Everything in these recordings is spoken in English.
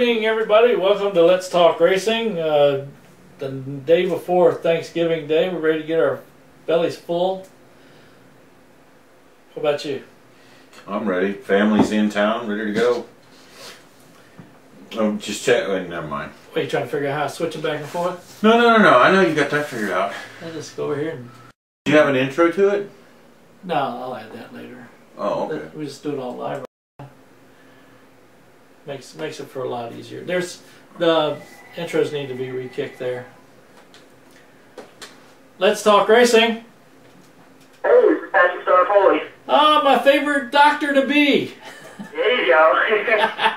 evening, everybody. Welcome to Let's Talk Racing. Uh, the day before Thanksgiving Day, we're ready to get our bellies full. How about you? I'm ready. Family's in town, ready to go. Oh, just check. Oh, never mind. What, are you trying to figure out how to switch them back and forth? No, no, no, no. I know you got that figured out. I'll just go over here and. Do you have an intro to it? No, I'll add that later. Oh, okay. We just do it all live. Makes makes it for a lot easier. There's the intros need to be re-kicked there. Let's talk racing. Hey, Patrick Staropoli. Ah, my favorite doctor to be, There you go.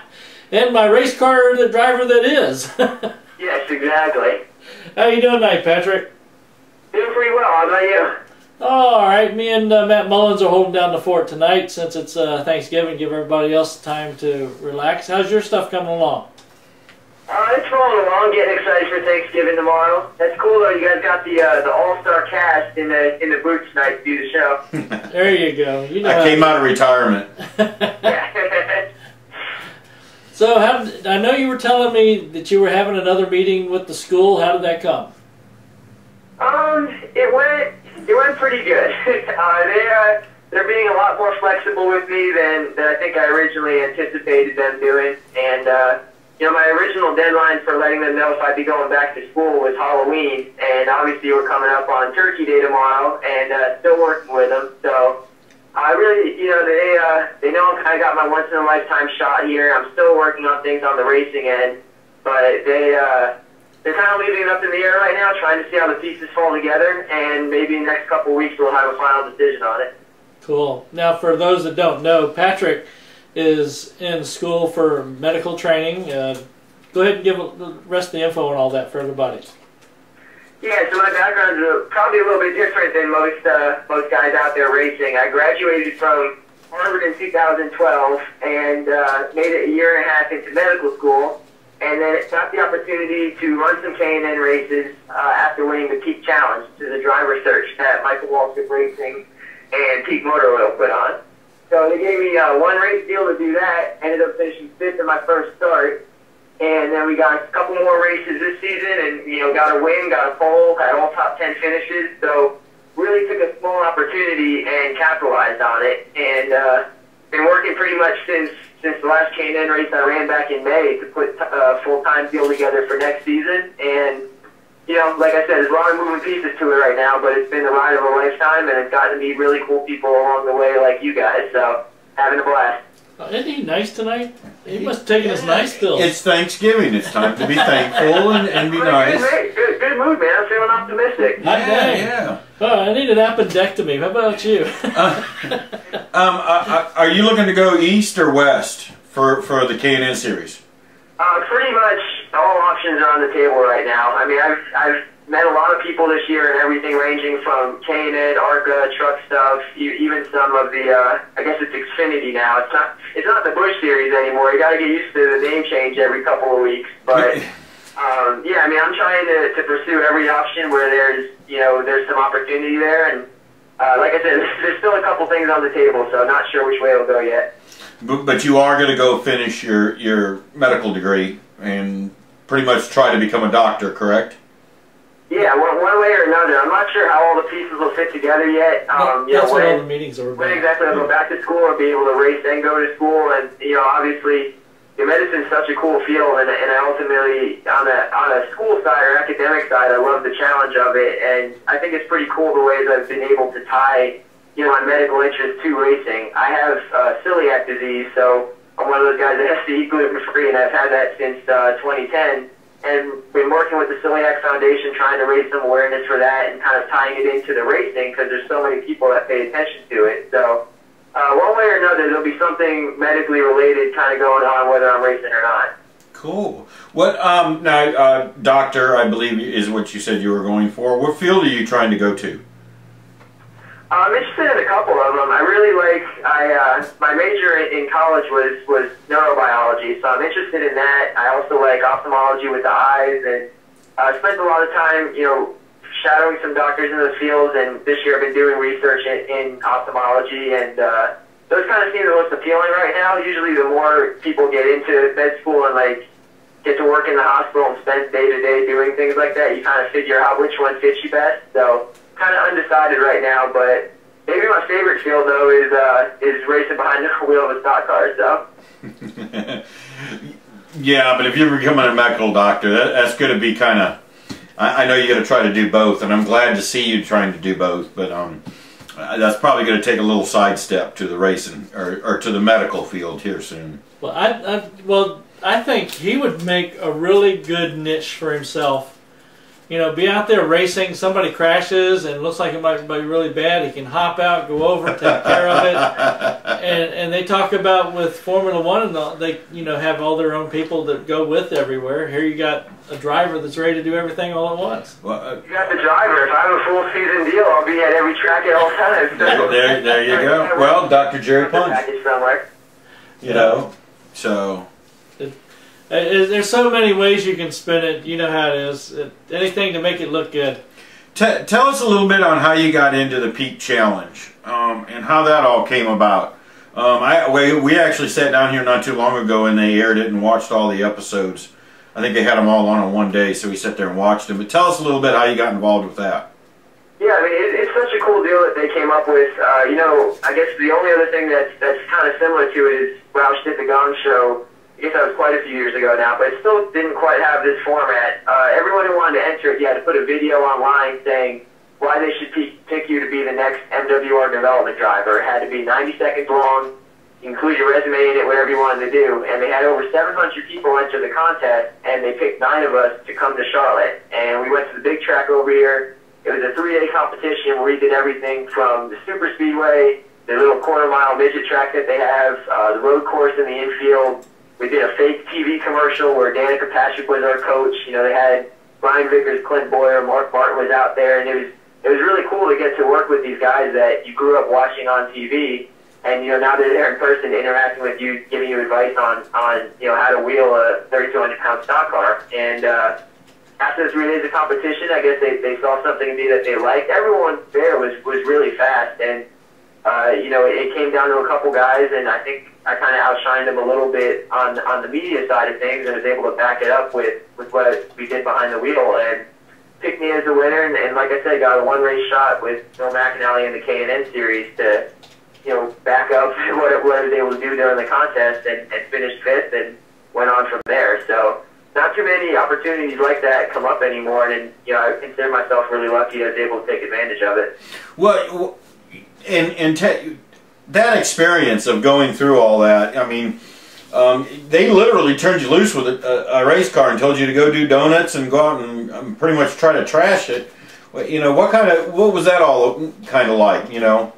and my race car the driver that is. yes, exactly. How you doing tonight, Patrick? Doing pretty well. How about you? Oh, all right. Me and uh, Matt Mullins are holding down the fort tonight since it's uh, Thanksgiving. Give everybody else time to relax. How's your stuff coming along? Uh, it's rolling along. Getting excited for Thanksgiving tomorrow. That's cool though. You guys got the uh, the all star cast in the in the booth tonight to do the show. There you go. You know. I how- came out of retirement. So, how did, I know you were telling me that you were having another meeting with the school. How did that come? um, it went it went pretty good. uh, they uh, they're being a lot more flexible with me than than I think I originally anticipated them doing, and. uh you know, my original deadline for letting them know if I'd be going back to school was Halloween, and obviously we're coming up on Turkey Day tomorrow, and uh, still working with them. So I really, you know, they uh, they know I'm kind of got my once in a lifetime shot here. I'm still working on things on the racing end, but they uh, they're kind of leaving it up in the air right now, trying to see how the pieces fall together, and maybe in the next couple of weeks we'll have a final decision on it. Cool. Now, for those that don't know, Patrick is in school for medical training. Uh, go ahead and give the rest of the info and all that for everybody. Yeah, so my background is uh, probably a little bit different than most uh, most guys out there racing. I graduated from Harvard in 2012 and uh, made it a year and a half into medical school, and then got the opportunity to run some K&N races uh, after winning the Peak Challenge to the driver search that Michael Waltrip Racing and Peak Motor Oil put on. So they gave me uh, one race deal to do that. Ended up finishing fifth in my first start. And then we got a couple more races this season and, you know, got a win, got a pole, had all top 10 finishes. So really took a small opportunity and capitalized on it. And uh, been working pretty much since since the last K&N race I ran back in May to put uh, a full-time deal together for next season. And, you know, like I said, there's a lot of moving pieces to it right now, but it's been the ride of a lifetime, and it's gotten to meet really cool people along the way like you guys. So having a blast. Isn't he nice tonight? He must have taken his nice pills. It's Thanksgiving. It's time to be thankful and, and be nice. Good, good, good mood, man. I'm feeling optimistic. Hot Yeah, yeah. Oh, I need an appendectomy. How about you? Um, uh, uh, are you looking to go east or west for for the K and N series? Uh, pretty much all options are on the table right now. I mean, I've I've met a lot of people this year and everything ranging from K&N, ARCA, truck stuff, even some of the uh, I guess it's Xfinity now. It's not it's not the Busch series anymore. You got to get used to the name change every couple of weeks, but. Um, yeah, I mean, I'm trying to, to pursue every option where there's, you know, there's some opportunity there, and uh, like I said, there's still a couple things on the table, so I'm not sure which way it'll go yet. But, but you are going to go finish your your medical degree and pretty much try to become a doctor, correct? Yeah, one, one way or another. I'm not sure how all the pieces will fit together yet. Um, you That's know, what all when, the meetings are when exactly I'll go back to school and be able to race and go to school, and you know, obviously, your medicine's such a cool field, and, and I ultimately on a on a school side or academic side, I love the challenge of it, and I think it's pretty cool the ways I've been able to tie you know my medical interest to racing. I have uh, celiac disease, so I'm one of those guys that has to eat gluten free, and I've had that since uh, 2010 and been working with the Celiac Foundation trying to raise some awareness for that and kind of tying it into the racing because there's so many people that pay attention to it. So uh, one way or another, there'll be something medically related kind of going on whether I'm racing or not. Cool. What um now uh, doctor I believe is what you said you were going for. What field are you trying to go to? I'm interested in a couple of them. I really like. I uh, my major in in college was was neurobiology, so I'm interested in that. I also like ophthalmology with the eyes, and I uh, spent a lot of time, you know, shadowing some doctors in the field. And this year, I've been doing research in, in ophthalmology, and uh, those kind of seem the most appealing right now. Usually, the more people get into med school and like get to work in the hospital and spend day to day doing things like that, you kind of figure out which one fits you best. So, kind of undecided right now, but maybe my favorite field though is uh, is racing behind the wheel of a stock car. So. yeah, but if you're becoming a medical doctor, that, that's going to be kind of. I, I, know you're going to try to do both, and I'm glad to see you trying to do both. But um, uh, that's probably going to take a little sidestep to the racing or, or to the medical field here soon. Well, I, I well I think he would make a really good niche for himself you know, be out there racing. Somebody crashes and looks like it might be really bad. He can hop out, go over, take care of it. And and they talk about with Formula One and all, they you know have all their own people that go with everywhere. Here you got a driver that's ready to do everything all at once. Well, uh, you got the driver. If I have a full season deal, I'll be at every track at all times. there, there you go. Well, Dr. Jerry Punch. You know, so there's so many ways you can spin it. You know how it is. Anything to make it look good. T tell us a little bit on how you got into the Peak Challenge um, and how that all came about. Um, I, we, we actually sat down here not too long ago and they aired it and watched all the episodes. I think they had them all on in one day, so we sat there and watched them. But tell us a little bit how you got involved with that. Yeah, I mean, it, it's such a cool deal that they came up with. Uh, you know, I guess the only other thing that's, that's kind of similar to it is Roush did the Gong Show I guess that was quite a few years ago now, but it still didn't quite have this format. Uh, everyone who wanted to enter it, you had to put a video online saying why they should pick you to be the next MWR development driver. It had to be 90 seconds long, include your resume in it, whatever you wanted to do. And they had over 700 people enter the contest, and they picked nine of us to come to Charlotte. And we went to the big track over here. It was a three-day competition where we did everything from the super speedway, the little quarter mile midget track that they have, uh, the road course in the infield, we did a fake TV commercial where Danica Patrick was our coach. You know, they had Brian Vickers, Clint Bowyer, Mark Martin was out there, and it was it was really cool to get to work with these guys that you grew up watching on TV, and you know now they're there in person, interacting with you, giving you advice on on you know how to wheel a 3,200 pound stock car. And uh, after three days of competition, I guess they they saw something in me that they liked. Everyone there was was really fast, and uh, you know it, came down to a couple guys, and I think I kind of outshined him a little bit on on the media side of things, and was able to back it up with with what we did behind the wheel, and picked me as the winner. And, and like I said, got a one race shot with Bill McAnally in the K and N series to you know back up what it was able to do during the contest, and, and finished fifth, and went on from there. So not too many opportunities like that come up anymore, and you know I consider myself really lucky I was able to take advantage of it. Well, and and that experience of going through all that, I mean, um, they literally turned you loose with a, a, race car and told you to go do donuts and go out and um, pretty much try to trash it. You know, what kind of, what was that all kind of like, you know?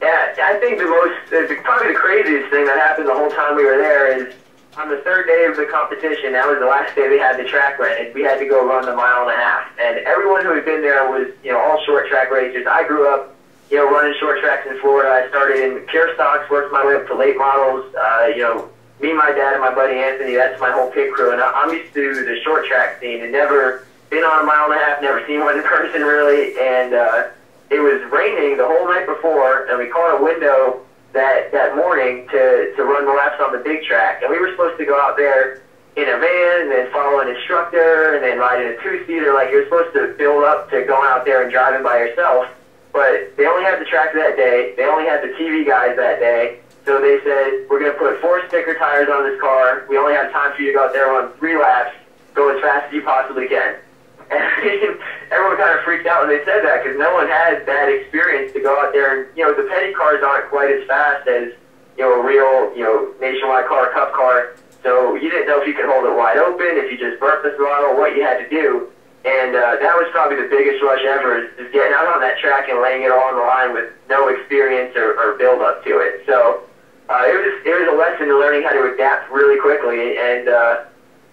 Yeah, I think the most, probably the craziest thing that happened the whole time we were there is on the third day of the competition, that was the last day we had the track rented, we had to go run the mile and a half. And everyone who had been there was, you know, all short track racers. I grew up you know, running short tracks in Florida. I started in pure stocks, worked my way up to late models. Uh, you know, me, my dad, and my buddy Anthony, that's my whole pit crew. And I'm used to the short track scene and never been on a mile and a half, never seen one in person really. And uh, it was raining the whole night before, and we caught a window that, that morning to, to run the laps on the big track. And we were supposed to go out there in a van and then follow an instructor and then ride in a two-seater. Like you're supposed to build up to going out there and driving by yourself. But they only had the track that day. They only had the TV guys that day. So they said, we're going to put four sticker tires on this car. We only have time for you to go out there on three laps. Go as fast as you possibly can. And everyone kind of freaked out when they said that because no one had that experience to go out there. And, you know, the petty cars aren't quite as fast as, you know, a real, you know, nationwide car, cup car. So you didn't know if you could hold it wide open, if you just burnt the throttle, what you had to do. And uh, that was probably the biggest rush ever, is, getting out on that track and laying it all on the line with no experience or, or build up to it. So uh, it was it was a lesson to learning how to adapt really quickly, and uh,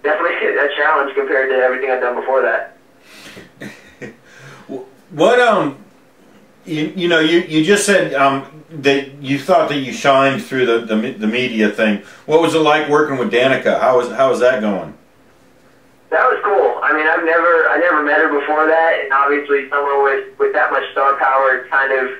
definitely a challenge compared to everything I've done before that. what um, you, you know, you, you just said um, that you thought that you shined through the, the the media thing. What was it like working with Danica? How was how was that going? That was cool. I mean, I've never, I never met her before that, and obviously someone with with that much star power, it's kind of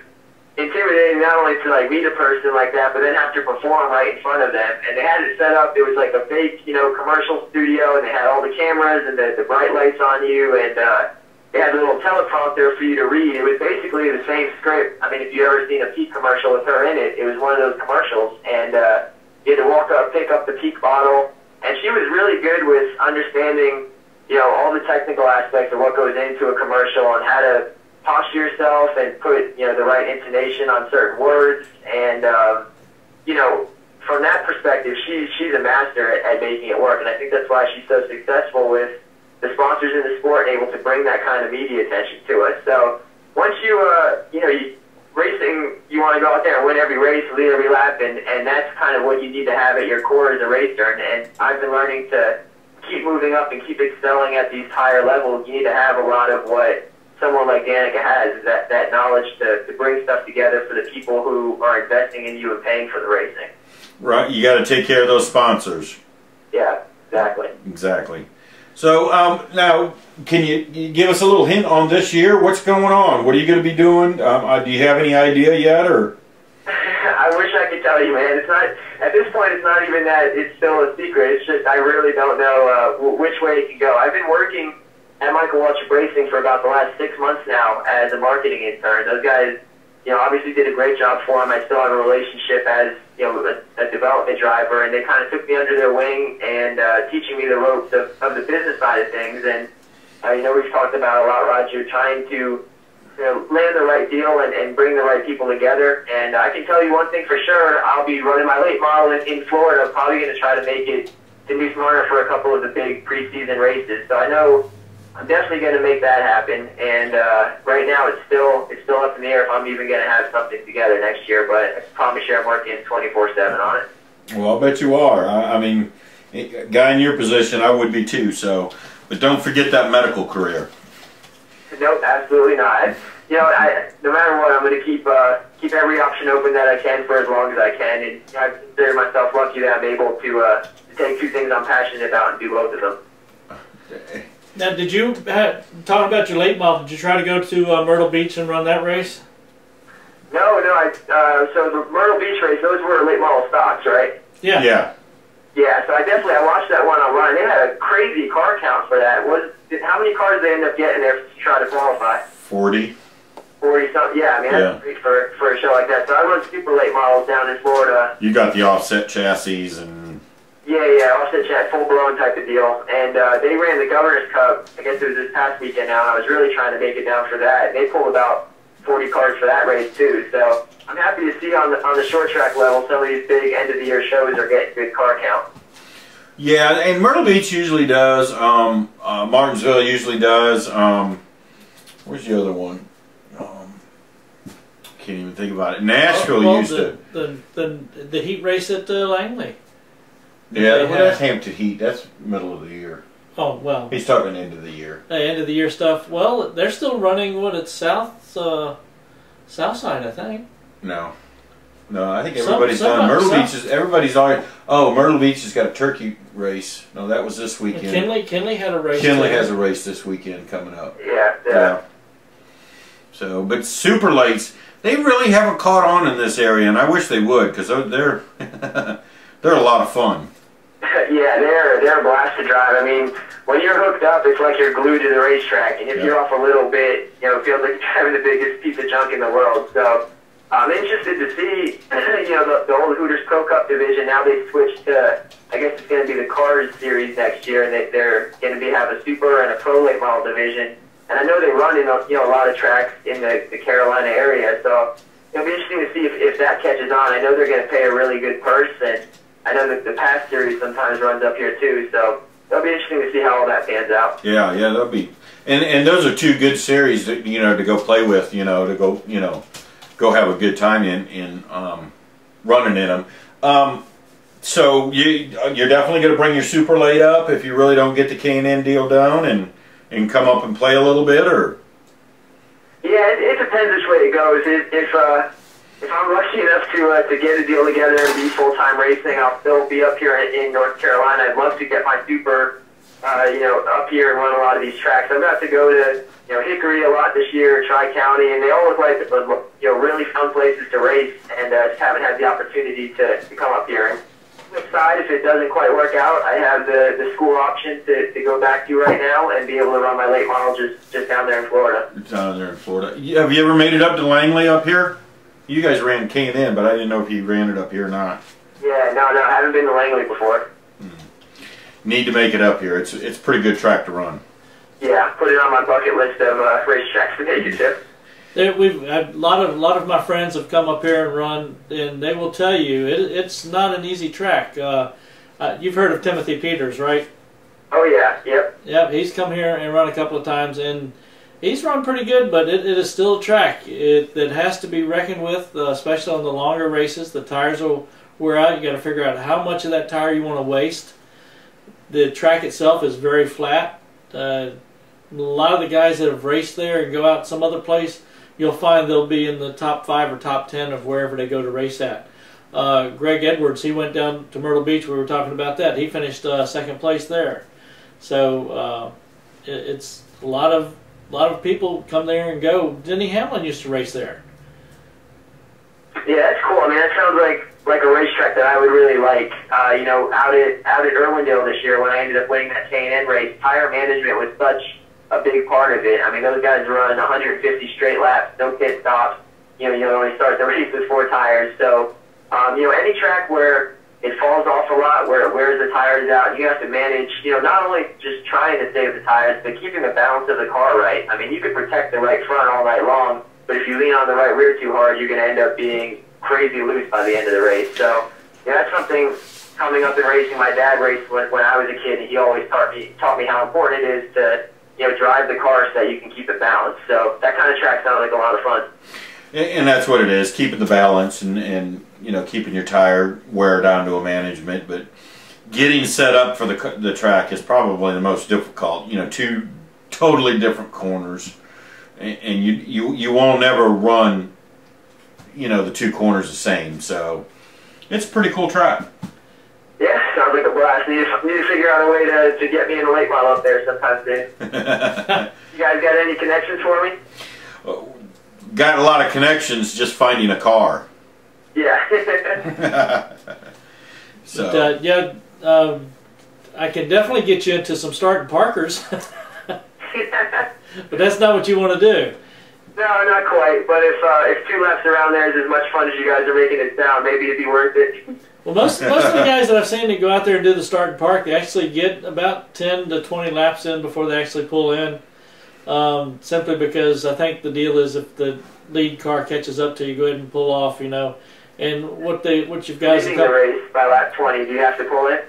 intimidating not only to like meet a person like that, but then have to perform right in front of them. And they had it set up. It was like a big, you know, commercial studio, and they had all the cameras and the, the bright lights on you, and uh, they had a little teleprompter for you to read. It was basically the same script. I mean, if you ever seen a Peak commercial with her in it, it was one of those commercials, and uh, you had to walk up, pick up the Peak bottle, and she was really good with understanding, you know, all the technical aspects of what goes into a commercial and how to posture yourself and put you know the right intonation on certain words. And um, you know from that perspective she she's a master at, at making it work. And I think that's why she's so successful with the sponsors in the sport and able to bring that kind of media attention to us. So once you uh you know you racing you want to go out there and win every race lead every lap and and that's kind of what you need to have at your core as a racer and, and I've been learning to keep moving up and keep excelling at these higher levels you need to have a lot of what someone like Danica has that, that knowledge to, to bring stuff together for the people who are investing in you and paying for the racing. Right, you got to take care of those sponsors. Yeah, exactly. Exactly. So um, now, can you, give us a little hint on this year? What's going on? What are you going to be doing? Um, uh, do you have any idea yet, or? I wish I could tell you, man. It's not at this point. It's not even that. It's still a secret. It's just I really don't know uh, which way it can go. I've been working at Michael Waltrip Racing for about the last six months now as a marketing intern. Those guys, you know, obviously did a great job for him. I still have a relationship as, you know, a, a development driver, and they kind of took me under their wing and uh, teaching me the ropes of, of the business side of things. And, you know, we've talked about a lot, Roger, trying to you know, land the right deal and, and bring the right people together. And I can tell you one thing for sure, I'll be running my late model in, in Florida, probably going to try to make it to New Smyrna for a couple of the big preseason races. So I know I'm definitely going to make that happen. And uh, right now, it's still it's still up in the air if I'm even going to have something together next year. But I promise you, I'm working 24/7 on it. Well, I'll bet you are. I, I mean, guy in your position, I would be too. So, but don't forget that medical career. Nope, absolutely not. You know, I, no matter what, I'm going to keep uh, keep every option open that I can for as long as I can, and I consider myself lucky that I'm able to, uh, to take two things I'm passionate about and do both of them. Okay. Now, did you have, talk about your late model? Did you try to go to uh, Myrtle Beach and run that race? No, no. I, uh, so the Myrtle Beach race, those were late model stocks, right? Yeah. Yeah. Yeah. So I definitely I watched that one on run. They had a crazy car count for that. Was how many cars did they end up getting there to try to qualify? Forty. Forty something. Yeah, I mean that's Yeah. great for for a show like that. So I run super late models down in Florida. You got the offset chassis and Yeah, yeah, offset chat, full blown type of deal. And uh, they ran the Governor's Cup. I guess it was this past weekend now. And I was really trying to make it down for that. And they pulled about 40 cars for that race too. So I'm happy to see on the on the short track level some of these big end of the year shows are getting good car count. yeah, and Myrtle Beach usually does. Um, uh, Martinsville usually does. Um, where's the other one? Um, can't even think about it. Nashville well, used the, to. The, the, the heat race at uh, Langley. Yeah, they well, have- that's Hampton Heat. That's middle of the year. Oh, well, He's talking end of the year. the end of the year stuff. Well, they're still running what it's south, uh, south side, I think. No. No, I think everybody's some- done. Myrtle some- Beach is everybody's already. Oh, Myrtle Beach has got a turkey race. No, that was this And weekend. Kinley, Kinley had a race. Kinley too. has a race this weekend coming up. Yeah, yeah. Yeah. So, but super lates, they really haven't caught on in this area, and I wish they would because they're they're a lot of fun. yeah, they're they're a blast to drive. I mean, when you're hooked up, it's like you're glued to the racetrack, and if Yeah. you're off a little bit, you know, it feels like you're driving the biggest piece of junk in the world. So I'm interested to see, you know, the, the old Hooters Pro Cup division. Now they switched to, I guess it's going to be the Cars Series next year, and they, they're going to be have a Super and a Pro Late Model division. And I know they run in a, you know a lot of tracks in the, the Carolina area, so it'll be interesting to see if, if that catches on. I know they're going to pay a really good purse, and I know that the PASS series sometimes runs up here too, so it'll be interesting to see how all that pans out. Yeah, yeah, that'll be, and and those are two good series that you know to go play with. You know, to go you know, go have a good time in in um, running in them. Um, so you you're definitely going to bring your super late up if you really don't get the K and N deal down and and come up and play a little bit or. Yeah, it, it depends which way it goes. If if, uh, if I'm lucky enough to uh, to get a deal together and be full time racing, I'll still be up here in, in North Carolina. I'd love to get my super uh, you know, up here and run a lot of these tracks. I've got to go to, you know, Hickory a lot this year, Tri County, and they all look like, you know, really fun places to race, and uh, just haven't had the opportunity to, to come up here. And flip side, if it doesn't quite work out, I have the, the school option to, to go back to right now and be able to run my late model just, just down there in Florida. Down there in Florida. Have you ever made it up to Langley up here? You guys ran K and N, but I didn't know if he ran it up here or not. Yeah, no, no, I haven't been to Langley before. Need to make it up here. It's it's a pretty good track to run. Yeah, put it on my bucket list of uh, racetracks to take it to. There, we've had a lot of a lot of my friends have come up here and run, and they will tell you it, it's not an easy track. Uh, uh, you've heard of Timothy Peters, right? Oh yeah, yep. Yep, he's come here and run a couple of times, and he's run pretty good. But it, it is still a track it, that has to be reckoned with, uh, especially on the longer races. The tires will wear out. You got to figure out how much of that tire you want to waste. The track itself is very flat. Uh, a lot of the guys that have raced there and go out some other place, you'll find they'll be in the top five or top ten of wherever they go to race at. Uh, Greg Edwards, he went down to Myrtle Beach. We were talking about that. He finished uh, second place there. So uh, it, it's a lot of a lot of people come there and go. Denny Hamlin used to race there. Yeah, that's cool. I mean, that sounds like like a racetrack that I would really like. Uh, you know, out at out at Irwindale this year when I ended up winning that K and N race, tire management was such a big part of it. I mean, those guys run 150 straight laps, no pit stops. You know, you only start the race with four tires. So, um, you know, any track where it falls off a lot, where it wears the tires out, you have to manage. You know, not only just trying to save the tires, but keeping the balance of the car right. I mean, you could protect the right front all night long, but if you lean on the right rear too hard, you're going to end up being crazy loose by the end of the race. So, yeah, that's something coming up in racing. My dad raced when, when I was a kid, and he always taught me taught me how important it is to you know drive the car so that you can keep it balanced. So that kind of track sounds like a lot of fun. And, and that's what it is: keeping the balance and and you know keeping your tire wear down to a management. But getting set up for the the track is probably the most difficult. You know, two totally different corners, and, and you you you won't ever run. You know, the two corners the same. So it's a pretty cool track. Yeah, sounds like a blast. Need to, need to figure out a way to, to get me in a late model up there sometime soon. You guys got any connections for me? Got a lot of connections just finding a car. Yeah. so But, uh, yeah, um, I can definitely get you into some starting Parkers, but that's not what you want to do. no, not quite. But if uh, if two laps around there is as much fun as you guys are making it sound, maybe it'd be worth it. Well, most most of the guys that I've seen that go out there and do the start and park, they actually get about ten to twenty laps in before they actually pull in. Um, simply because I think the deal is if the lead car catches up to you, go ahead and pull off. You know, and what they what you've guys Leading the race by lap 20, do you have to pull in?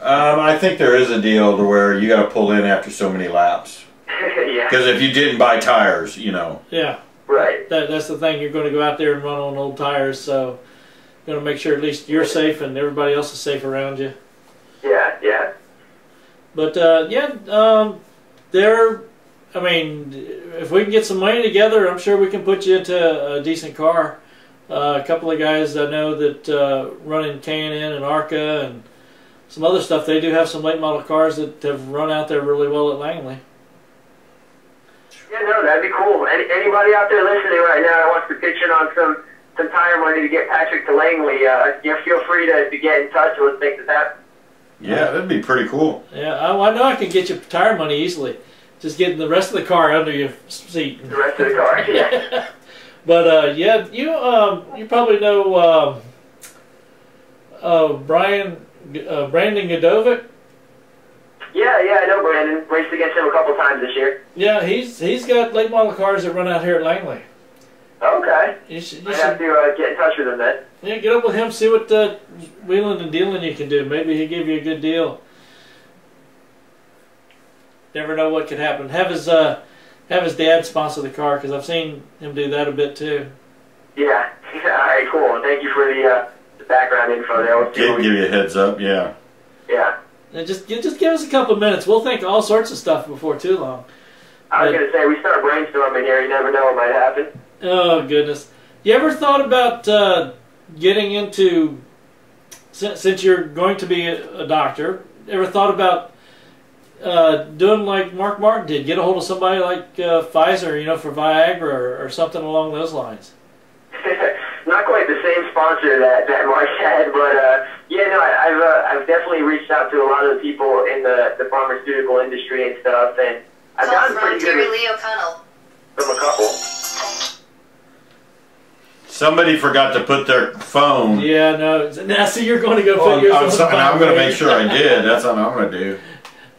um, I think there is a deal to where you got to pull in after so many laps. yeah. Because if you didn't buy tires, you know. yeah, Right. that that's the thing. You're going to go out there and run on old tires, so you're going to make sure at least you're safe and everybody else is safe around you. Yeah. Yeah. But uh, yeah, um, there. I mean, if we can get some money together, I'm sure we can put you into a decent car. Uh, a couple of guys I know that uh, run in K&N and ARCA and some other stuff. They do have some late model cars that have run out there really well at Langley. Yeah, no, that'd be cool. Any, anybody out there listening right now that wants to pitch in on some some tire money to get Patrick to Langley, uh, you know, feel free to, to get in touch. Let's make this happen. Yeah, that'd be pretty cool. Yeah, I, I know I can get you tire money easily. Just getting the rest of the car under your seat. The rest of the car. Yeah. But uh, yeah, you um, you probably know um, uh, Brian uh, Brandon Gdovic. yeah, yeah, I know Brandon. Raced against him a couple times this year. Yeah, he's he's got late model cars that run out here at Langley. Okay. You should, you I have should to uh, get in touch with him then. yeah, get up with him, see what uh, wheeling and dealing you can do. Maybe he'll give you a good deal. Never know what could happen. Have his uh, have his dad sponsor the car because I've seen him do that a bit too. Yeah. All right, cool. Thank you for the, uh, the background info there. We'll Give, give you a heads up, yeah. yeah. And just just give us a couple of minutes. We'll think all sorts of stuff before too long. I was But- going to say, we start brainstorming here. You never know what might happen. Oh goodness! You ever thought about uh, getting into since, since you're going to be a, a doctor? ever thought about uh, doing like Mark Martin did? Get a hold of somebody like uh, Pfizer, you know, for Viagra or, or something along those lines. Not quite the same sponsor that that Mark had, but uh, yeah, no, I, I've uh, I've definitely reached out to a lot of the people in the the pharmaceutical industry and stuff, and I've Call gotten pretty Terry good Lee O'Connell. from a couple. Somebody forgot to put their phone. Yeah, no. Now, see, you're going to go Oh, put yours I'm, on so- I'm going to make sure I did. That's what I'm going to do.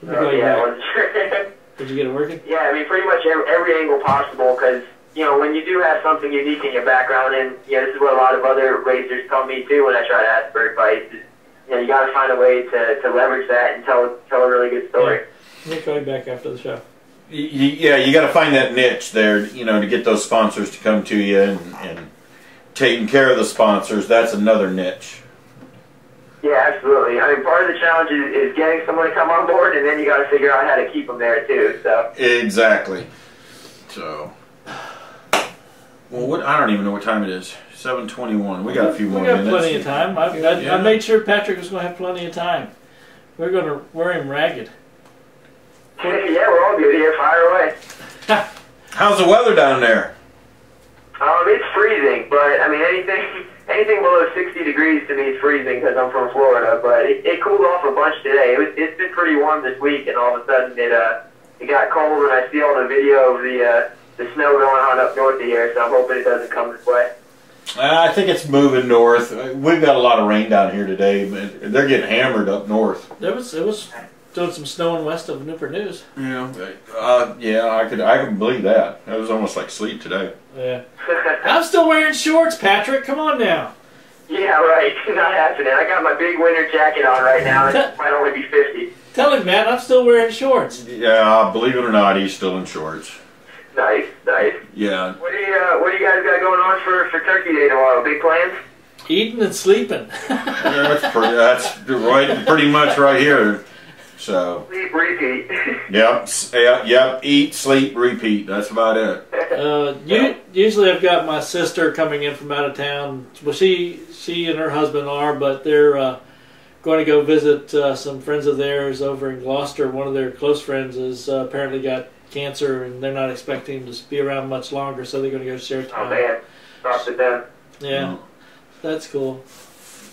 Let me go yeah, Did you get it working? Yeah, I mean, pretty much every, every angle possible because, you know, when you do have something unique in your background, and, you know, this is what a lot of other racers tell me too when I try to ask for advice, is, you know, you got to find a way to, to leverage that and tell, tell a really good story. Let me call you back after the show. Y- y- Yeah, you got to find that niche there, you know, to get those sponsors to come to you and, and taking care of the sponsors. That's another niche. Yeah, absolutely. I mean, part of the challenge is, is getting someone to come on board, and then you got to figure out how to keep them there too. So, Exactly. So, well, what? I don't even know what time it is. Seven twenty-one. We got a few more. minutes. we more got plenty of time. I, I, Yeah. I made sure Patrick was going to have plenty of time. We're going to wear him ragged. yeah, we're all good here. Fire away. How's the weather down there? Um, it's freezing, but I mean anything anything below 60 degrees to me is freezing because I'm from Florida. But it, it cooled off a bunch today. It was it's been pretty warm this week, and all of a sudden it uh it got cold, and I see all the video of the uh, the snow going on up north of here. So I'm hoping it doesn't come this way. Uh, I think it's moving north. Uh, We've got a lot of rain down here today, but they're getting hammered up north. There was it was doing some snowing west of Newport News. Yeah, uh, yeah, I could, I could believe that. It was almost like sleep today. Yeah. I'm still wearing shorts, Patrick. Come on now. yeah, right. Not happening. I got my big winter jacket on right now. It might only be 50. Tell him, man, I'm still wearing shorts. Yeah, believe it or not, he's still in shorts. Nice, nice. Yeah, What do you uh, What do you guys got going on for for Turkey Day tomorrow? Big plans? Eating and sleeping. that's pretty, that's right, pretty much right here. So, Sleep, repeat. yep, s- yep, eat, sleep, repeat. That's about it. Uh, you, usually I've got my sister coming in from out of town. Well, she she and her husband are, but they're uh, going to go visit uh, some friends of theirs over in Gloucester. One of their close friends has uh, apparently got cancer, and they're not expecting him to be around much longer, so they're going to go share oh time. man, stop it then. Yeah, that's cool.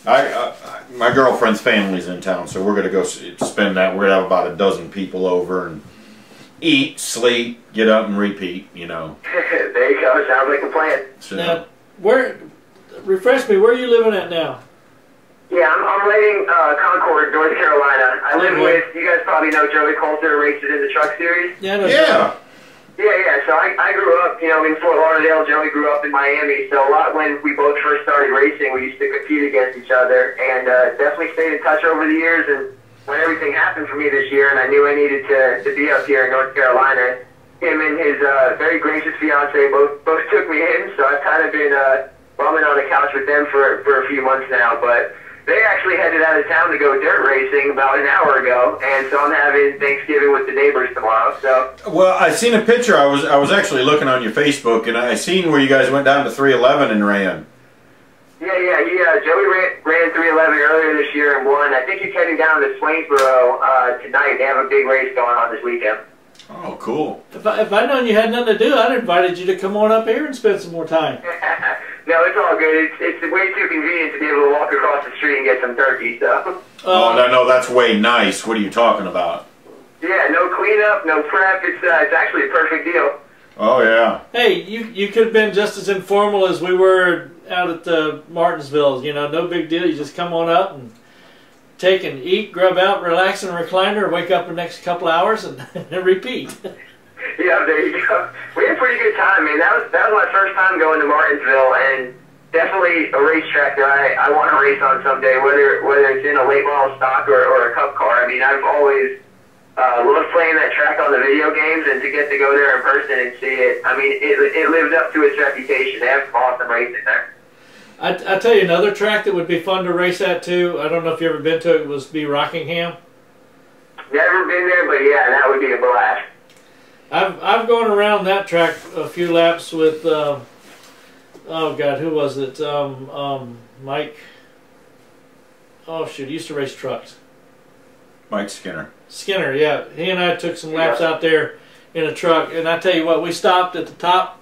I, I, I my girlfriend's family's in town, so we're gonna go spend that. We're gonna have about a dozen people over and eat, sleep, get up, and repeat. You know. there you go. Sounds like a plan. So, Now, where? Refresh me. Where are you living at now? Yeah, I'm, I'm writing uh, Concord, North Carolina. I live Mhm. with, you guys probably know Joey Coulter, races in the truck series. Yeah. no, yeah, Yeah, yeah. So I, I grew up, you know, in Fort Lauderdale. Joey grew up in Miami. So a lot when we both first started racing, we used to compete against each other, and uh, definitely stayed in touch over the years. And when everything happened for me this year, and I knew I needed to, to be up here in North Carolina, him and his uh, very gracious fiance both both took me in. So I've kind of been uh, bumming on the couch with them for for a few months now, but. They actually headed out of town to go dirt racing about an hour ago, and so I'm having Thanksgiving with the neighbors tomorrow. So Well, I seen a picture. I was I was actually looking on your Facebook, and I seen where you guys went down to 311 and ran. Yeah, yeah, he, uh, Joey ran, ran 311 earlier this year and won. I think he's heading down to Swainsboro uh, tonight. They have a big race going on this weekend. Oh, cool. If, I, if I'd known you had nothing to do, I'd invited you to come on up here and spend some more time. no, it's all good. It's, it's way too convenient to be able to walk across the street and get some turkey. So, oh, Uh, no, no, that's way nice. What are you talking about? yeah, no cleanup, no prep. It's uh, it's actually a perfect deal. Oh yeah. Hey, you you could have been just as informal as we were out at the Martinsville. You know, no big deal. You just come on up and take and eat, grub out, relax in a recliner, wake up the next couple hours, and, and repeat. Yeah, there you go. We had a pretty good time, man. That was that was my first time going to Martinsville, and definitely a racetrack that I, I want to race on someday, whether whether it's in a late model stock or, or a cup car. I mean, I've always uh, loved playing that track on the video games, and to get to go there in person and see it, I mean, it, it lived up to its reputation. They have awesome racing there. I, I tell you another track that would be fun to race at too. I don't know if you ever been to it. It was be Rockingham. Never been there, but yeah, that would be a blast. I've I've gone around that track a few laps with. Uh, oh God, who was it? Um, um, Mike. Oh shoot, he used to race trucks. Mike Skinner. Skinner, yeah. He and I took some laps out there in a truck, and I tell you what, we stopped at the top,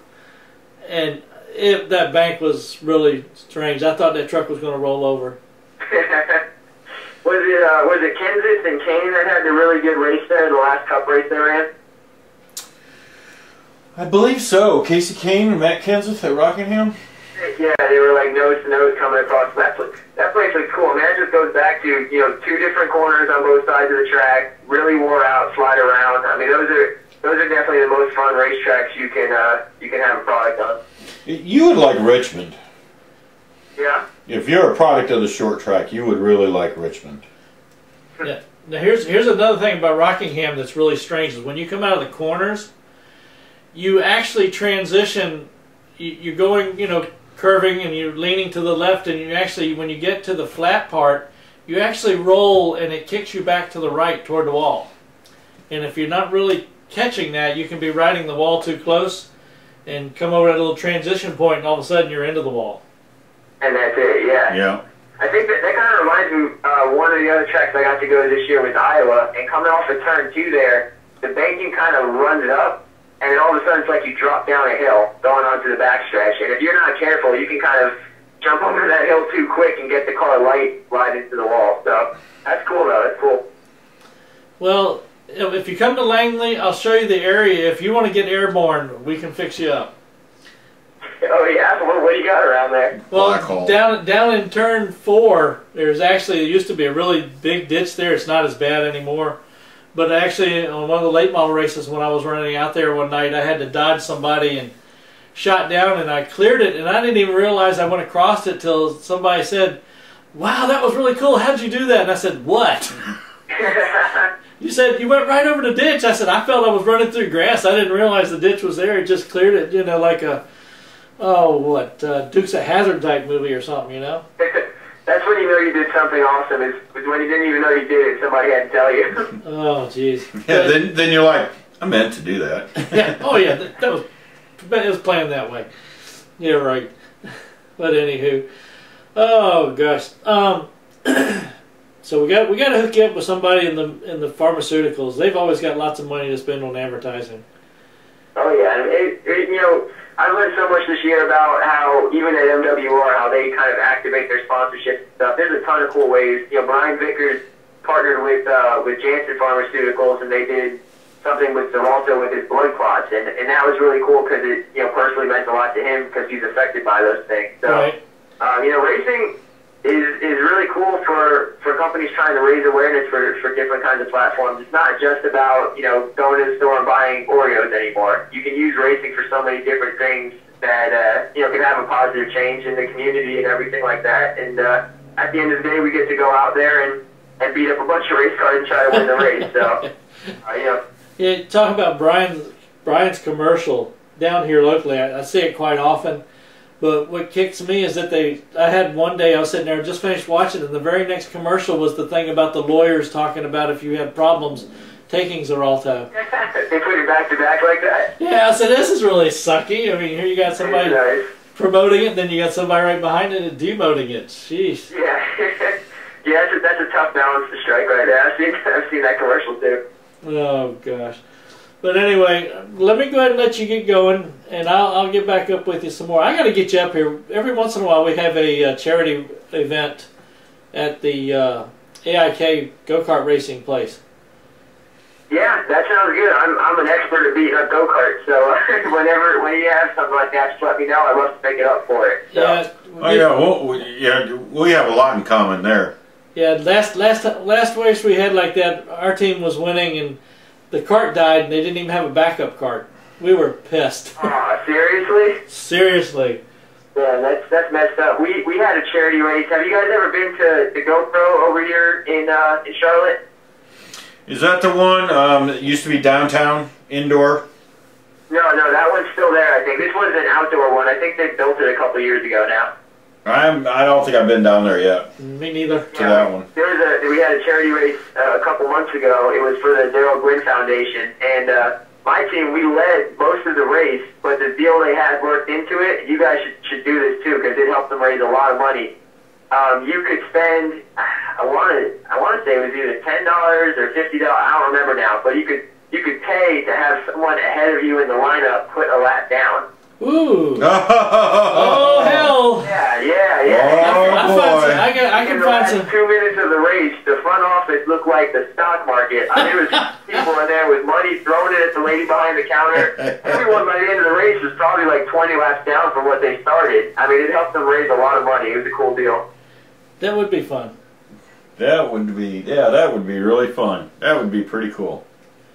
and it, that bank was really strange. I thought that truck was going to roll over. was it uh, was it Kenseth and Kahne that had the really good race there, the last Cup race they ran? I believe so. Kasey Kahne and Matt Kenseth at Rockingham. Yeah, they were like nose to nose coming across. That place, that place looks cool. Man, it just goes back to you know two different corners on both sides of the track. Really wore out, slide around. I mean, those are those are definitely the most fun racetracks you can uh, you can have a product on. You would like Richmond. Yeah. If you're a product of the short track, you would really like Richmond. Yeah. Now here's here's another thing about Rockingham that's really strange is when you come out of the corners, you actually transition. You, you're going, you know, curving and you're leaning to the left, and you actually, when you get to the flat part, you actually roll and it kicks you back to the right toward the wall. And if you're not really catching that, you can be riding the wall too close and come over that little transition point, and all of a sudden you're into the wall. And that's it. Yeah. Yeah. I think that, that kind of reminds me uh, one of the other tracks I got to go this year was Iowa, and coming off of turn two there, the banking kind of runs up, and then all of a sudden it's like you drop down a hill going onto the backstretch, and if you're not careful, you can kind of jump over that hill too quick and get the car light right into the wall. So that's cool though. That's cool. Well, if you come to Langley, I'll show you the area. If you want to get airborne, we can fix you up. Oh yeah, what, what do you got around there? Black Well, hole. down down in turn four, there's actually there used to be a really big ditch there. It's not as bad anymore. But actually, on one of the late model races, when I was running out there one night, I had to dodge somebody and shot down, and I cleared it, and I didn't even realize I went across it till somebody said, "Wow, that was really cool. How'd you do that?" And I said, "What?" You said you went right over the ditch. I said I felt I was running through grass. I didn't realize the ditch was there. It just cleared it, you know, like a oh what uh, Dukes of Hazzard type movie or something, you know. That's when you know you did something awesome. Is, is when you didn't even know you did it. Somebody had to tell you. Oh jeez. Yeah. Then then you're like, I meant to do that. yeah. Oh yeah. That, that was it was planned that way. Yeah. Right. But anywho, oh gosh. Um. so we got we got to hook you up with somebody in the in the pharmaceuticals. They've always got lots of money to spend on advertising. Oh yeah, it, it, you know, I've learned so much this year about how even at MWR, how they kind of activate their sponsorship stuff. There's a ton of cool ways. You know, Brian Vickers partnered with uh, with Janssen Pharmaceuticals, and they did something with Xarelto with his blood clots, and and that was really cool because it you know personally meant a lot to him because he's affected by those things. So, Right. uh, you know, racing is is really cool for for companies trying to raise awareness for for different kinds of platforms. It's not just about you know going to the store and buying Oreos anymore. You can use racing for so many different things that uh, you know can have a positive change in the community and everything like that. And uh, at the end of the day, we get to go out there and and beat up a bunch of race cars and try to win the race. So, uh, you know. Yeah, talk about Brian's Brian's commercial down here locally. I, I see it quite often. But what kicks me is that they. I had one day I was sitting there, just finished watching, and the very next commercial was the thing about the lawyers talking about if you had problems taking Xarelto. they put it back to back like that. Yeah, said this is really sucky. I mean, here you got somebody Nice. promoting it, and then you got somebody right behind it and demoting it. Jeez. Yeah, yeah, that's a, that's a tough balance to strike right there. I've seen I've seen that commercial too. Oh gosh. But anyway, let me go ahead and let you get going, and I'll, I'll get back up with you some more. I got to get you up here. Every once in a while, we have a uh, charity event at the uh, AIK go kart racing place. Yeah, that sounds good. I'm I'm an expert at beating up go karts, so whenever when you have something like that, just let me know. I'd love to pick it up for it. So. Yeah, Oh yeah, well, we, yeah, we have a lot in common there. yeah. Last last last race we had like that, our team was winning, and the cart died, and they didn't even have a backup cart. We were pissed. Aw, seriously? Seriously. Yeah, that's that's messed up. We we had a charity race. Have you guys ever been to the GoPro over here in uh, in Charlotte? Is that the one um, that used to be downtown indoor? No, no, that one's still there. I think this one's an outdoor one. I think they built it a couple years ago now. I'm. I don't think I've been down there yet Me neither. to that one. There was a we had a charity race uh, a couple months ago. It was for the Darrell Gwynn Foundation, and uh, my team we led most of the race. But the deal they had worked into it. You guys should should do this too because it helped them raise a lot of money. um, you could spend. I want to. I want to say it was either ten dollars or fifty dollars. I don't remember now, but you could you could pay to have someone ahead of you in the lineup put a lap down. Ooh. Oh oh hell! Yeah, yeah, yeah. Oh, I, boy. find some, I, can, I In can the find last some. two minutes of the race, the front office looked like the stock market. I mean, there was people in there with money throwing it at the lady behind the counter. Everyone by the end of the race was probably like 20 laps down from what they started. I mean, it helped them raise a lot of money. It was a cool deal. That would be fun. That would be yeah, that would be really fun. That would be pretty cool.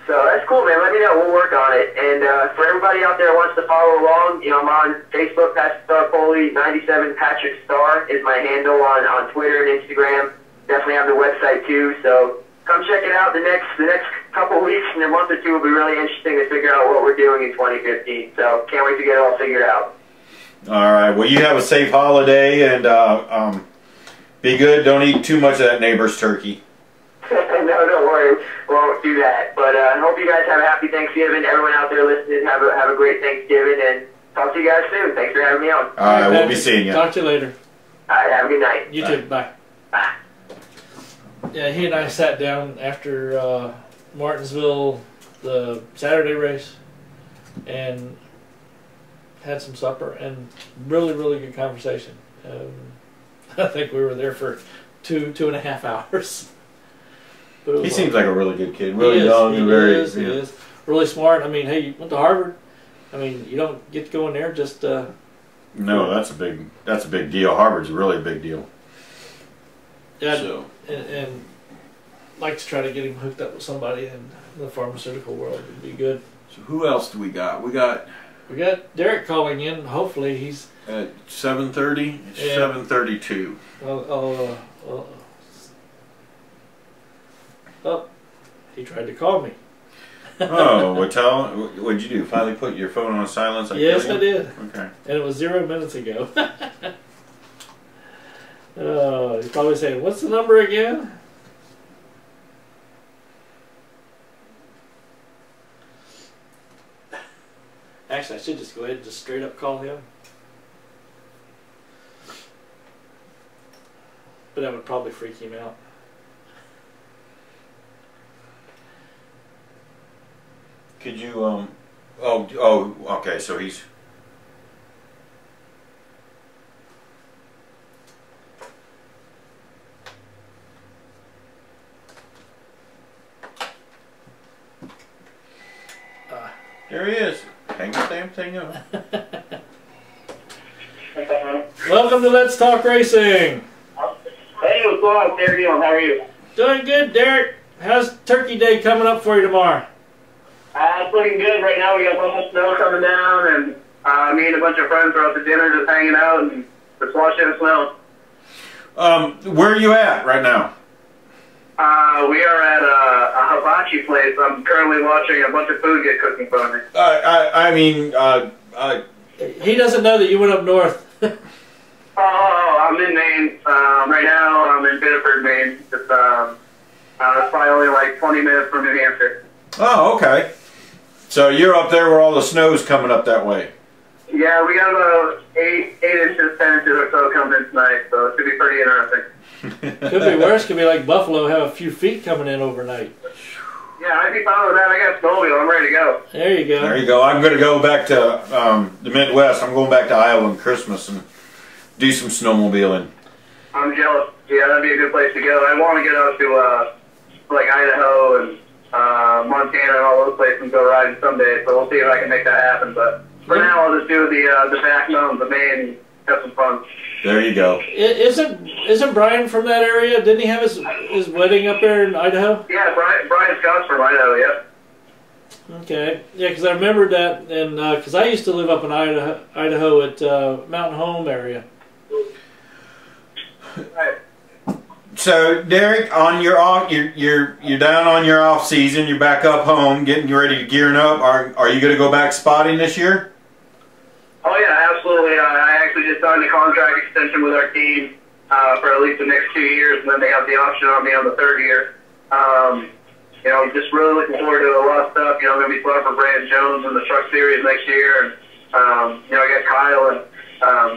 So that's cool, man. Let me know. We'll work on it. And uh, for everybody out there who wants to follow along, you know, I'm on Facebook, Patrick Staropoli, 97 Patrick Star is my handle on, on Twitter and Instagram. Definitely have the website too. So come check it out. The next the next couple weeks and a month or two will be really interesting to figure out what we're doing in 2015. So can't wait to get it all figured out. All right. Well, you have a safe holiday and uh, um, be good. Don't eat too much of that neighbor's turkey. no, don't worry. We won't do that. But uh, I hope you guys have a happy Thanksgiving. Everyone out there listening, have a, have a great Thanksgiving. And talk to you guys soon. Thanks for having me on. All right. We'll be seeing you. Talk to you later. All right, have a good night. You Bye. too. Bye. Bye. Yeah, he and I sat down after uh, Martinsville, the Saturday race, and had some supper and really, really good conversation. Um, I think we were there for two, two and a half hours. He seems like a really good kid. Really is, young and very. is, he is really smart. I mean, hey, you went to Harvard. I mean, you don't get to go in there just. Uh, No, that's a big. That's a big deal. Harvard's really a really big deal. yeah, So and, and like to try to get him hooked up with somebody in the pharmaceutical world would be good. So who else do we got? We got We got Derek calling in. Hopefully he's. at seven thirty. Yeah. seven thirty-two. Uh, uh, oh, he tried to call me. oh, well, tell. What'd you do? Finally put your phone on silence? like yes, I did, Okay. and it was zero minutes ago. oh, he's probably saying, "What's the number again?" Actually, I should just go ahead and just straight up call him. But that would probably freak him out. Could you um? Oh, oh, okay. So he's. Uh, There he is. Hang the damn thing up. welcome to Let's Talk Racing. Hey, what's going on? How? How are you? Doing good, Derek. How's Turkey Day coming up for you tomorrow? Uh, it's looking good right now. We got a bunch of snow coming down, and uh, me and a bunch of friends are out to dinner, just hanging out and just watching the snow. Um, where are you at right now? Uh, we are at a, a hibachi place. I'm currently watching a bunch of food get cooking of me. I, I, I mean, uh, uh, He doesn't know that you went up north. Oh, I'm in Maine. Um, right now, I'm in Biddeford, Maine. It's, um, uh, it's probably only like 20 minutes from New Hampshire. oh, okay. So you're up there where all the snow's coming up that way. Yeah, we got about eight, eight inches, 10 inches or so coming in tonight, so it should be pretty interesting. Could be worse. Could be like Buffalo, have a few feet coming in overnight. Yeah, I'd be fine with that. I got snowmobile. I'm ready to go. There you go. There you go. I'm going to go back to um, the Midwest. I'm going back to Iowa on Christmas and do some snowmobiling. I'm jealous. Yeah, that'd be a good place to go. I want to get out to uh, like Idaho and uh, Montana and all those places and go riding someday. So we'll see if I can make that happen. But for now, I'll just do the uh, the back mountains, the Maine, and have some fun. There you go. Isn't isn't Brian from that area? Didn't he have his his wedding up there in Idaho? Yeah, Brian Brian Scott's from Idaho. Yep. Okay, yeah, because I remembered that, and because I used to live up in Idaho, Idaho at uh, Mountain Home area. Right. So, Derek, on your off, you're you're you're down on your off season. You're back up home, getting ready to gearing up. Are are you going to go back spotting this year? Oh yeah, absolutely. Uh, I actually just signed a contract extension with our team uh, for at least the next two years, and then they have the option on me on the third year. Um, you know, just really looking forward to a lot of stuff. You know, I'm going to be spotting for Brandon Jones in the Truck Series next year, and um, you know, I got Kyle and um,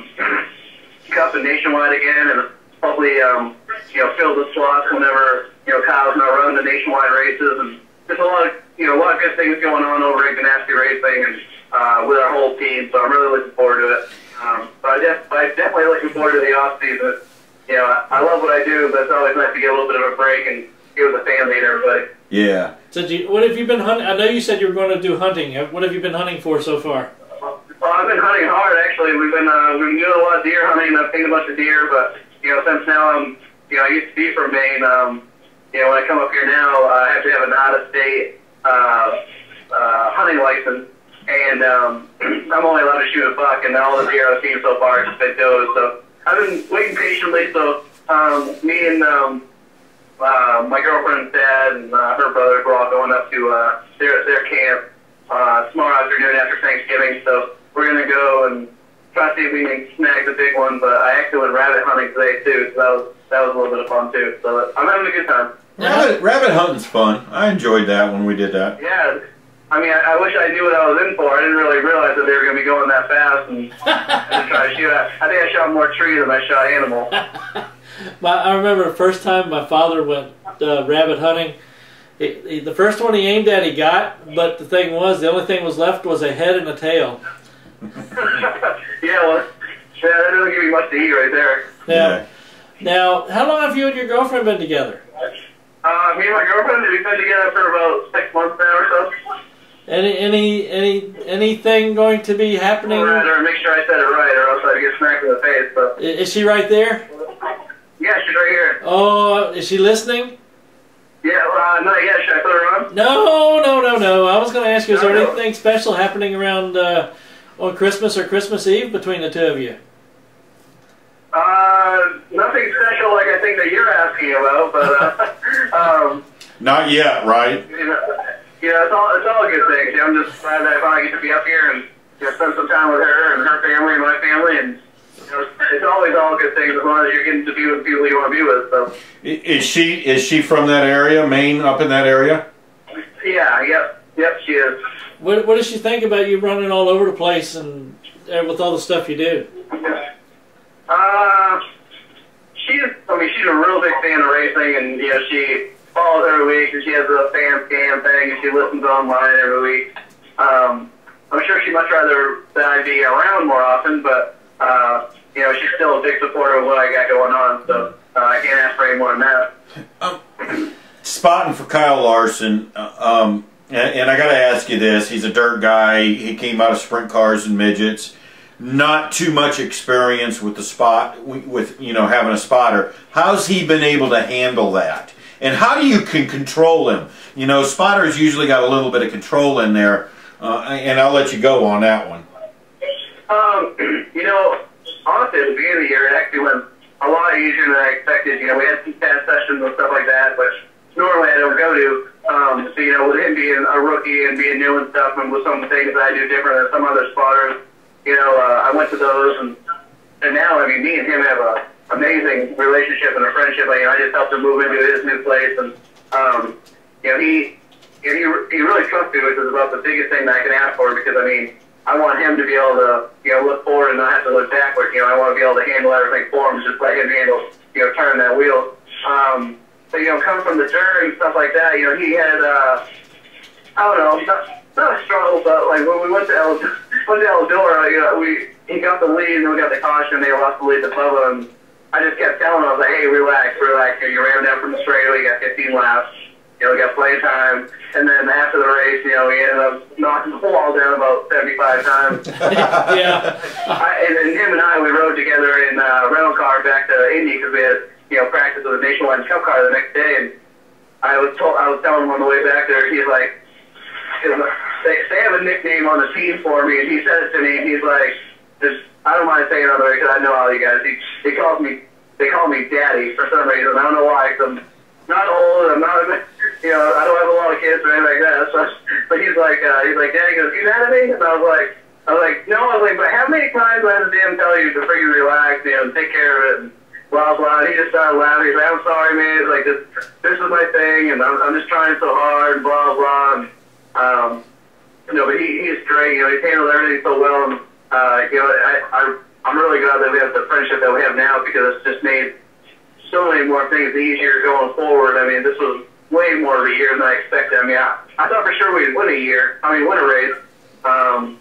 Cup and Nationwide again, and hopefully, um, you know, fill the slots whenever you know Kyle's not running the nationwide races, and there's a lot of you know a lot of good things going on over at Ganassi Racing and uh, with our whole team. So I'm really looking forward to it. Um, but I def- I'm definitely looking forward to the off season. You know, I, I love what I do, but it's always nice to get a little bit of a break and be with the family and everybody. Yeah. So, do you, what have you been hunting? I know you said you were going to do hunting. Uh, What have you been hunting for so far? Well, I've been hunting hard actually. We've been uh, we've been doing a lot of deer hunting. I've seen a bunch of deer, but you know, since now I'm you know I used to be from Maine. Um, you know, when I come up here now, I have to have an out-of-state uh, uh, hunting license, and um, I'm only allowed to shoot a buck. And all the deer I've seen so far just been does. So I've been waiting patiently. So um, me and um, uh, my girlfriend's dad and uh, her brothers were all going up to uh, their their camp uh, tomorrow afternoon after Thanksgiving. So we're gonna go and try to see if we can snag the big one. But I actually went rabbit hunting today too, so that was that was a little bit of fun too. So I'm having a good time. Rabbit, rabbit hunting's fun. I enjoyed that when we did that. Yeah. I mean, I, I wish I knew what I was in for. I didn't really realize that they were going to be going that fast and, and try to shoot. I, I think I shot more tree than I shot animal. My, I remember the first time my father went uh, rabbit hunting. He, he, the first one he aimed at, he got, but the thing was, the only thing was left was a head and a tail. yeah, well, yeah, that doesn't give you much to eat right there. Now, now, how long have you and your girlfriend been together? Uh, me and my girlfriend, we've been together for about six months now or so. Any, any, any, anything going to be happening? I'll rather make sure I said it right, or else I'd get smacked in the face. But Is she right there? yeah, she's right here. Oh, is she listening? Yeah, uh, not yet. Should I put her on? No, no, no, no. I was going to ask you, is there No, no. anything special happening around uh, on Christmas or Christmas Eve between the two of you? Uh, nothing special like I think that you're asking about, but uh, um, Not yet, right? you know, yeah, it's all it's all good things. You I'm just glad that I finally get to be up here and you know, spend some time with her and her family and my family, and you know, it's always all good things as long as you're getting to be with people you want to be with. So, Is she is she from that area, Maine, up in that area? yeah, yep, yep, she is. What, what does she think about you running all over the place and uh, with all the stuff you do? Uh, she's, I mean, she's a real big fan of racing, and you know, she follows every week, and she has a fan scan thing, and she listens online every week. Um, I'm sure she'd much rather that I be around more often, but uh, you know, she's still a big supporter of what I got going on, so uh, I can't ask for any more than that. Spotting for Kyle Larson, uh, um, and, and I got to ask you this: He's a dirt guy. He came out of sprint cars and midgets. Not too much experience with the spot, with you know having a spotter. How's he been able to handle that? And how do you can control him? You know, spotters usually got a little bit of control in there, uh, and I'll let you go on that one. Um, you know, honestly, at the beginning of the year, it actually went a lot easier than I expected. You know, we had some test sessions and stuff like that, which normally I don't go to. Um, so, you know, with him being a rookie and being new and stuff, and with some things that I do different than some other spotters, you know, uh, I went to those, and and now, I mean, me and him have a amazing relationship and a friendship. Like, you know, I just helped him move into his new place, and um, you know, he you know, he he really trusts me, which is about the biggest thing that I can ask for. Because I mean, I want him to be able to you know look forward and not have to look backward. You know, I want to be able to handle everything for him, just let him handle you know turn that wheel. Um, you know, coming from the dirt and stuff like that, you know, he had uh, I don't know, not, not a struggle, but like when we went to El went to Eldora, you know, we he got the lead and then we got the caution. They lost the lead to Bubba, and I just kept telling him, I was like, hey, relax, relax. You, know, you ran down from the straightaway, you got 15 laps. You know, we got plenty of time. And then after the race, you know, he ended up knocking the wall down about 75 times. yeah. I, and, and him and I, we rode together in a rental car back to Indy because we had, you know, practice with a Nationwide Cup car the next day. And I was told, I was telling him on the way back there, he's like, they, they have a nickname on the team for me, and he says to me, he's like, just, I don't mind saying it on the because I know all you guys. He, he calls me, they call me Daddy for some reason. I don't know why. I'm not old. I'm not, you know, I don't have a lot of kids or anything like that. So, but he's like, uh, he's like, Daddy goes, you mad at me? And I was like, I was like, no. I was like, but how many times do I have to damn tell you to freaking relax, you know, take care of it, and blah blah. And he just started laughing. He's like, I'm sorry, man. He's like, this, this is my thing, and I'm, I'm just trying so hard, blah blah. Um, you know, but he, he's great. You know, he's handled everything so well. And, uh, you know, I, I, I'm really glad that we have the friendship that we have now because it's just made so many more things easier going forward. I mean, this was way more of a year than I expected. I mean, I, I thought for sure we'd win a year. I mean, win a race. Um,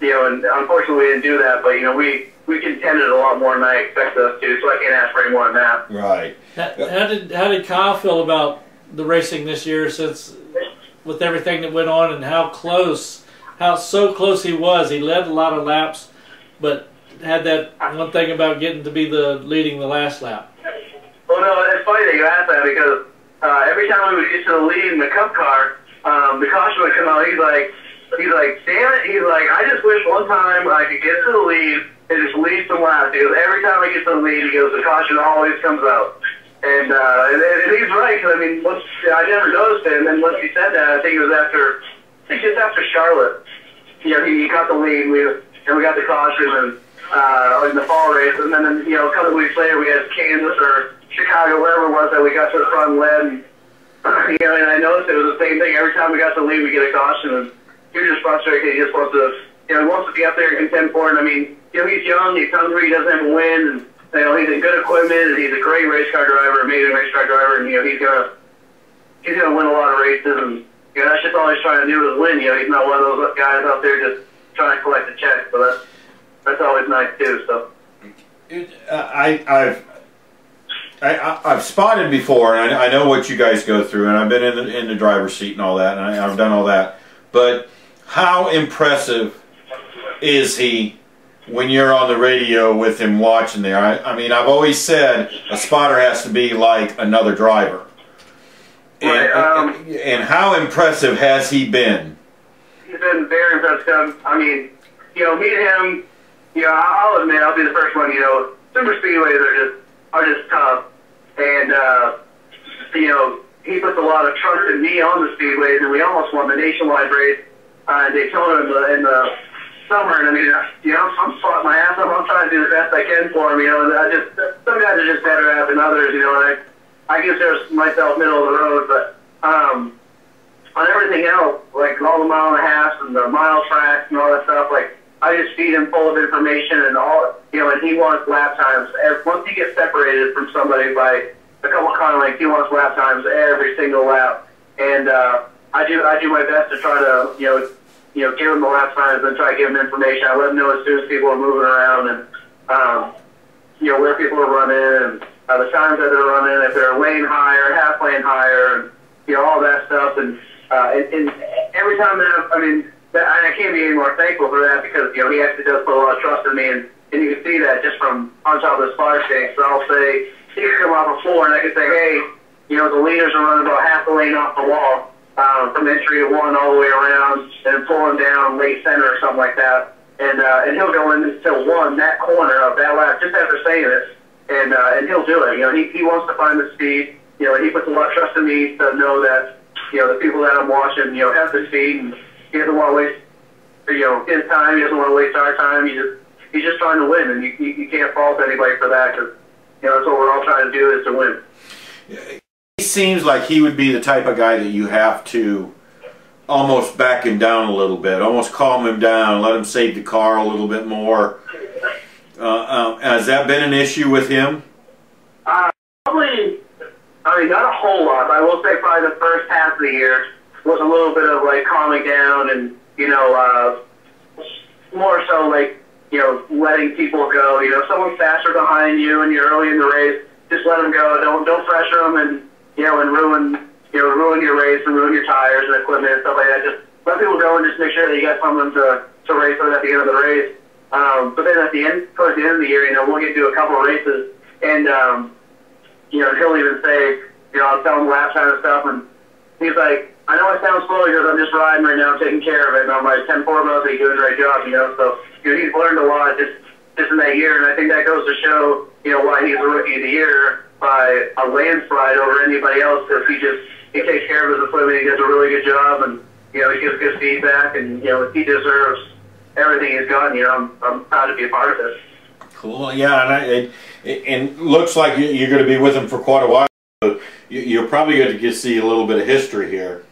you know, and unfortunately we didn't do that. But you know, we we contended a lot more than I expected us to. So I can't ask for any more than that. Right. How, how did how did Kyle feel about the racing this year? Since with everything that went on and how close, how so close he was. He led a lot of laps, but had that one thing about getting to be the leading the last lap. Well, no, it's funny that you asked that because uh, every time we would get to the lead in the cup car, um, the caution would come out. He's like, he's like, damn it. He's like, I just wish one time I could get to the lead and just lead some laps. Goes, every time I get to the lead, he goes, the caution always comes out. And, uh, and, and he's right, because I mean, once, I never noticed it, and then once he said that, I think it was after, I think just after Charlotte, you know, he, got the lead, we, and we got the caution, and, uh, in the fall race, and then, you know, a couple weeks later, we had Kansas or Chicago, wherever it was, that we got to the front and led, and, you know, and I noticed it was the same thing. Every time we got the lead, we get a caution, and you're just frustrated. He just wants to, you know, he wants to be up there and contend for it. I mean, you know, he's young, he's hungry, he doesn't have a win, and you know, he's in good equipment, and he's a great race car driver, amazing race car driver, and you know, he's gonna he's gonna win a lot of races, and you know, that's just all he's trying to do is win. You know, he's not one of those guys out there just trying to collect a check. So that's that's always nice too. So. It, uh, I, I've I, I've spotted before, and I, I know what you guys go through, and I've been in the, in the driver's seat and all that, and I, I've done all that. But how impressive is he when you're on the radio with him watching there? I, I mean, I've always said a spotter has to be like another driver. And, Right, um, and, and how impressive has he been? he's been very impressive. I mean, you know, me and him, you know, I'll admit, I'll be the first one. You know, super speedways are just are just tough, and uh, you know, he puts a lot of trust in me on the speedways, and we almost won the nationwide race uh, Daytona in the, in the summer. And I mean, uh, you know, I'm fought my ass off. I'm trying to do the best I can for him. You know, and I just some guys are just better at than others. You know, and I I consider myself middle of the road, but. um on everything else, like all the mile and a half and the mile tracks and all that stuff, like I just feed him full of information and all, you know, and he wants lap times. And once he gets separated from somebody by a couple car lengths, he wants lap times every single lap. And uh, I do, I do my best to try to, you know, you know, give him the lap times and try to give him information. I let him know as soon as people are moving around and, um, you know, where people are running and uh, the times that they're running, if they're lane higher, half lane higher, and you know all that stuff. And uh, and, and every time that I mean, that, I can't be any more thankful for that because you know he actually does put a lot of trust in me, and, and you can see that just from on top of the spotter stakes. So I'll say he can come off a floor, and I can say, hey, you know the leaders are running about half the lane off the wall. Um, from entry to one all the way around and pull him down late center or something like that. And uh, and he'll go in until one that corner of that lap just after saying it, and uh, and he'll do it. You know, he he wants to find the speed. You know, he puts a lot of trust in me to know that you know the people that I'm watching, you know, have the speed, and he doesn't want to waste you know his time. He doesn't want to waste our time. He just he's just trying to win, and you you, you can't fault anybody for that because you know that's what we're all trying to do is to win. Seems like he would be the type of guy that you have to almost back him down a little bit, almost calm him down, let him save the car a little bit more. Uh, um, has that been an issue with him? Uh, probably, I mean, not a whole lot. But I will say probably the first half of the year was a little bit of like calming down and, you know, uh, more so like, you know, letting people go. You know, if someone's faster behind you and you're early in the race, just let them go. Don't don't pressure them and you know and ruin you know ruin your race and ruin your tires and equipment and stuff like that. Just let people go and just make sure that you got something to to race with at the end of the race. Um, but then at the end, towards the end of the year, you know, we'll get to a couple of races, and um, you know, he'll even say, you know, I'll tell him lap time and stuff, and he's like, I know I sound slow because I'm just riding right now, I'm taking care of it, and I'm like, 10 4 miles, you're doing a great job, you know. So you know, he's learned a lot just just in that year, and I think that goes to show, you know, why he's the rookie of the year by a landslide over anybody else because he just he takes care of his equipment, he does a really good job, and you know, he gives good feedback, and you know, he deserves everything he's gotten. You know, I'm I'm proud to be a part of this. Cool. Yeah, and I, it, it and looks like you- you're going to be with him for quite a while. So you- You're probably going to get see a little bit of history here.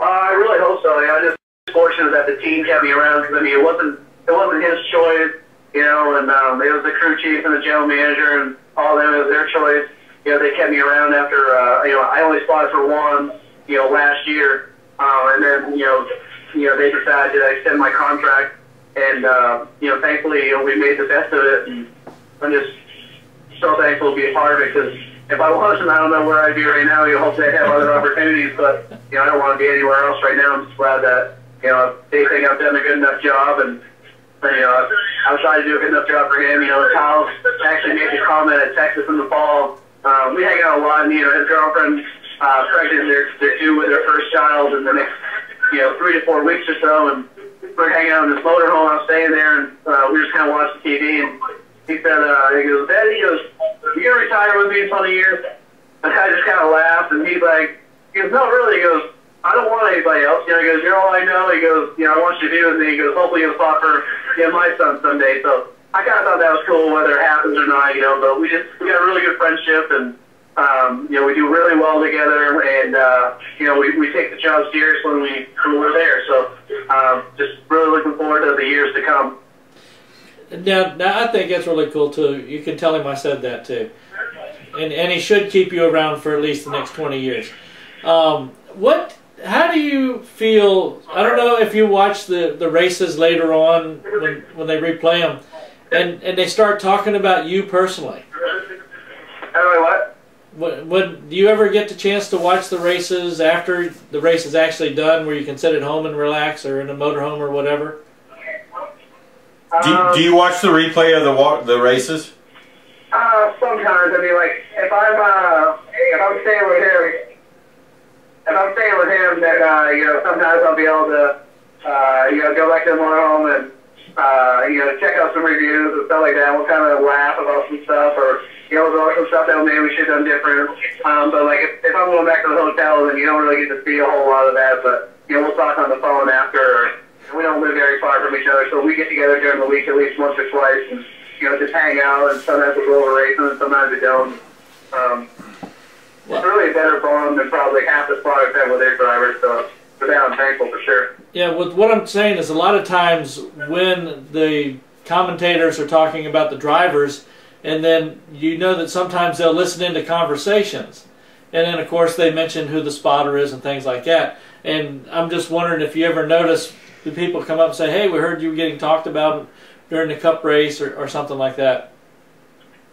Uh, I really hope so. Know, I'm just fortunate that the team kept me around because I mean, it wasn't it wasn't his choice, you know, and um, it was the crew chief and the general manager, and all of them. It was their choice. You know, they kept me around after, uh, you know, I only spotted for one, you know, last year. Um, and then, you know, you know, they decided to extend my contract. And, uh, you know, thankfully, you know, we made the best of it. And I'm just so thankful to be a part of it because if I wasn't, I don't know where I'd be right now. You hope I'd have other opportunities, but, you know, I don't want to be anywhere else right now. I'm just glad that, you know, they think I've done a good enough job and, you know, I was trying to do a good enough job for him. You know, Kyle actually made a comment at Texas in the fall. Um, we hang out a lot, and, you know, his girlfriend, uh, pregnant, they're, they're due with their first child in the next, you know, three to four weeks or so, and we're hanging out in this motorhome. I'm staying there, and uh, we were just kind of watching TV, and he said, uh, he goes, Daddy, he goes, you gonna retire with me in 20 years? And I just kind of laughed, and he's like, he goes, no, really, he goes, I don't want anybody else. You know, he goes, you're all I know. He goes, you know, I want you to be with me. He goes, hopefully you'll spot for you know, my son someday. So I kind of thought that was cool, whether it happens or not, you know. But we just we got a really good friendship, and um, you know, we do really well together, and uh, you know, we, we take the job serious when we when we're there. So um, just really looking forward to the years to come. Now, now I think that's really cool too. You can tell him I said that too, and and he should keep you around for at least the next twenty years. Um, what? How do you feel? I don't know if you watch the, the races later on when when they replay them, and and they start talking about you personally. Anyway, what? Would, would do you ever get the chance to watch the races after the race is actually done, where you can sit at home and relax, or in a motorhome or whatever? Do, Um, do you watch the replay of the wa- the races? Uh, sometimes. I mean, like if I'm uh, if I'm staying with him, if I'm staying with him, then uh, you know sometimes I'll be able to uh, you know go back to the motorhome and uh, you know check out some reviews and stuff like that. We'll kind of laugh about some stuff or you know go some stuff that maybe we should have done different. Um, but like if, if I'm going back to the hotel, then you don't really get to see a whole lot of that. But you know we'll talk on the phone after. We don't live very far from each other, so we get together during the week at least once or twice, and you know just hang out. And sometimes we go over racing, and sometimes we don't. Um, it's really a better bond than probably half the spotters have with their drivers. So for that, I'm thankful for sure. Yeah, with what I'm saying is a lot of times when the commentators are talking about the drivers, and then you know that sometimes they'll listen into conversations, and then of course they mention who the spotter is and things like that. And I'm just wondering if you ever notice the people come up and say, "Hey, we heard you were getting talked about during the cup race," or, or something like that.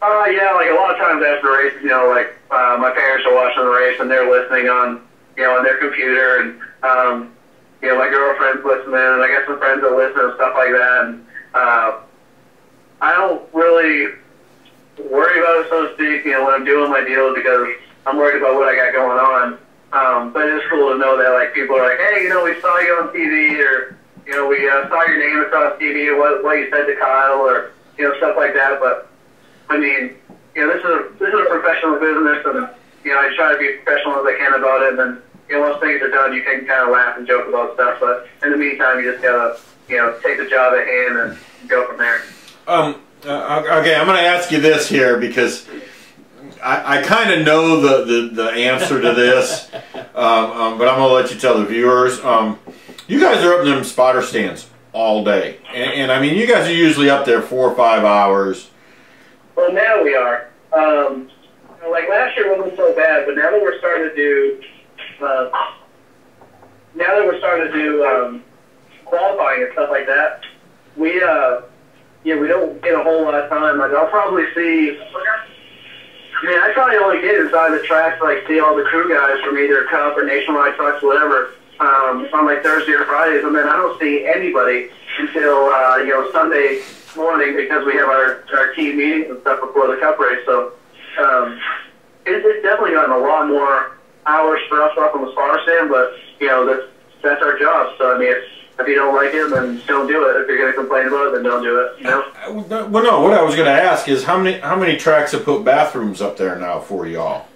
Uh, yeah, like a lot of times after the race, you know, like uh, my parents are watching the race and they're listening on, you know, on their computer, and um, you know, my girlfriend's listening, and I got some friends that listen and stuff like that. And uh, I don't really worry about it, so to speak, you know, when I'm doing my deal because I'm worried about what I got going on. Um, but it's cool to know that like people are like, hey, you know, we saw you on TV, or you know, we uh, saw your name across TV, or what, what you said to Kyle, or you know, stuff like that. But I mean, you know, this is a, this is a professional business, and you know, I try to be professional as I can about it. And you know, once things are done, you can kind of laugh and joke about stuff. But in the meantime, you just gotta, you know, take the job at hand and go from there. Um, uh, okay, I'm going to ask you this here because I, I kind of know the, the, the answer to this, um, um, but I'm going to let you tell the viewers. Um, you guys are up in them spotter stands all day, and, and I mean, you guys are usually up there four or five hours. Well, now we are. Um, like last year wasn't so bad, but now that we're starting to do, uh, now that we're starting to do um, qualifying and stuff like that, we uh, yeah, we don't get a whole lot of time. Like I'll probably see. I mean, I probably only get inside the tracks to, like see all the crew guys from either Cup or Nationwide trucks, whatever, um, on like Thursday or Fridays, and then I don't see anybody until uh, you know Sunday morning because we have our our team meetings and stuff before the Cup race. So um, it's, it's definitely gotten a lot more hours for us up on the spotter stand, but you know that's that's our job. So I mean, if, if you don't like it, then don't do it. If you're going to complain about it, then don't do it. You know. Uh, Well, no, what I was going to ask is how many how many tracks have put bathrooms up there now for y'all?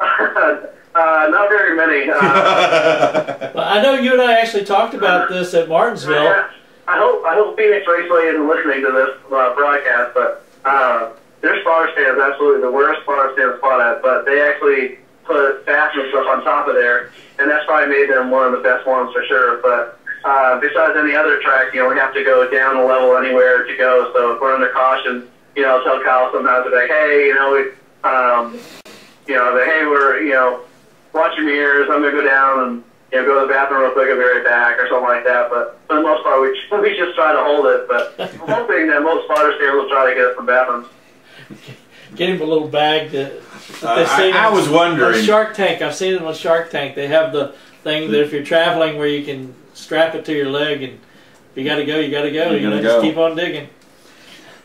uh, not very many. Uh, Well, I know you and I actually talked about this at Martinsville. I, I hope I hope Phoenix Raceway isn't listening to this uh, broadcast, but uh, their spotter stand is absolutely the worst spotter stand spot at. But they actually put bathroom stuff on top of there, and that's probably made them one of the best ones for sure. But uh, besides any other track, you know, we have to go down a level anywhere to go. So if we're under caution, you you know, I'll tell Kyle sometimes, I'll like, hey, you know, we, um, you know, like, hey, we're, you know, watch your mirrors. I'm gonna go down and you know go to the bathroom real quick. I'll be right back, or something like that. But for the most part, we we just try to hold it. But I'm hoping that most spotter stairs will try to get us some bathrooms. Get him a little bag that. that Uh, I, I on- was on wondering. Shark Tank. I've seen it on Shark Tank. They have the thing that if you're traveling where you can strap it to your leg and if you got to go, you got to go. You You, know, gotta just keep on digging.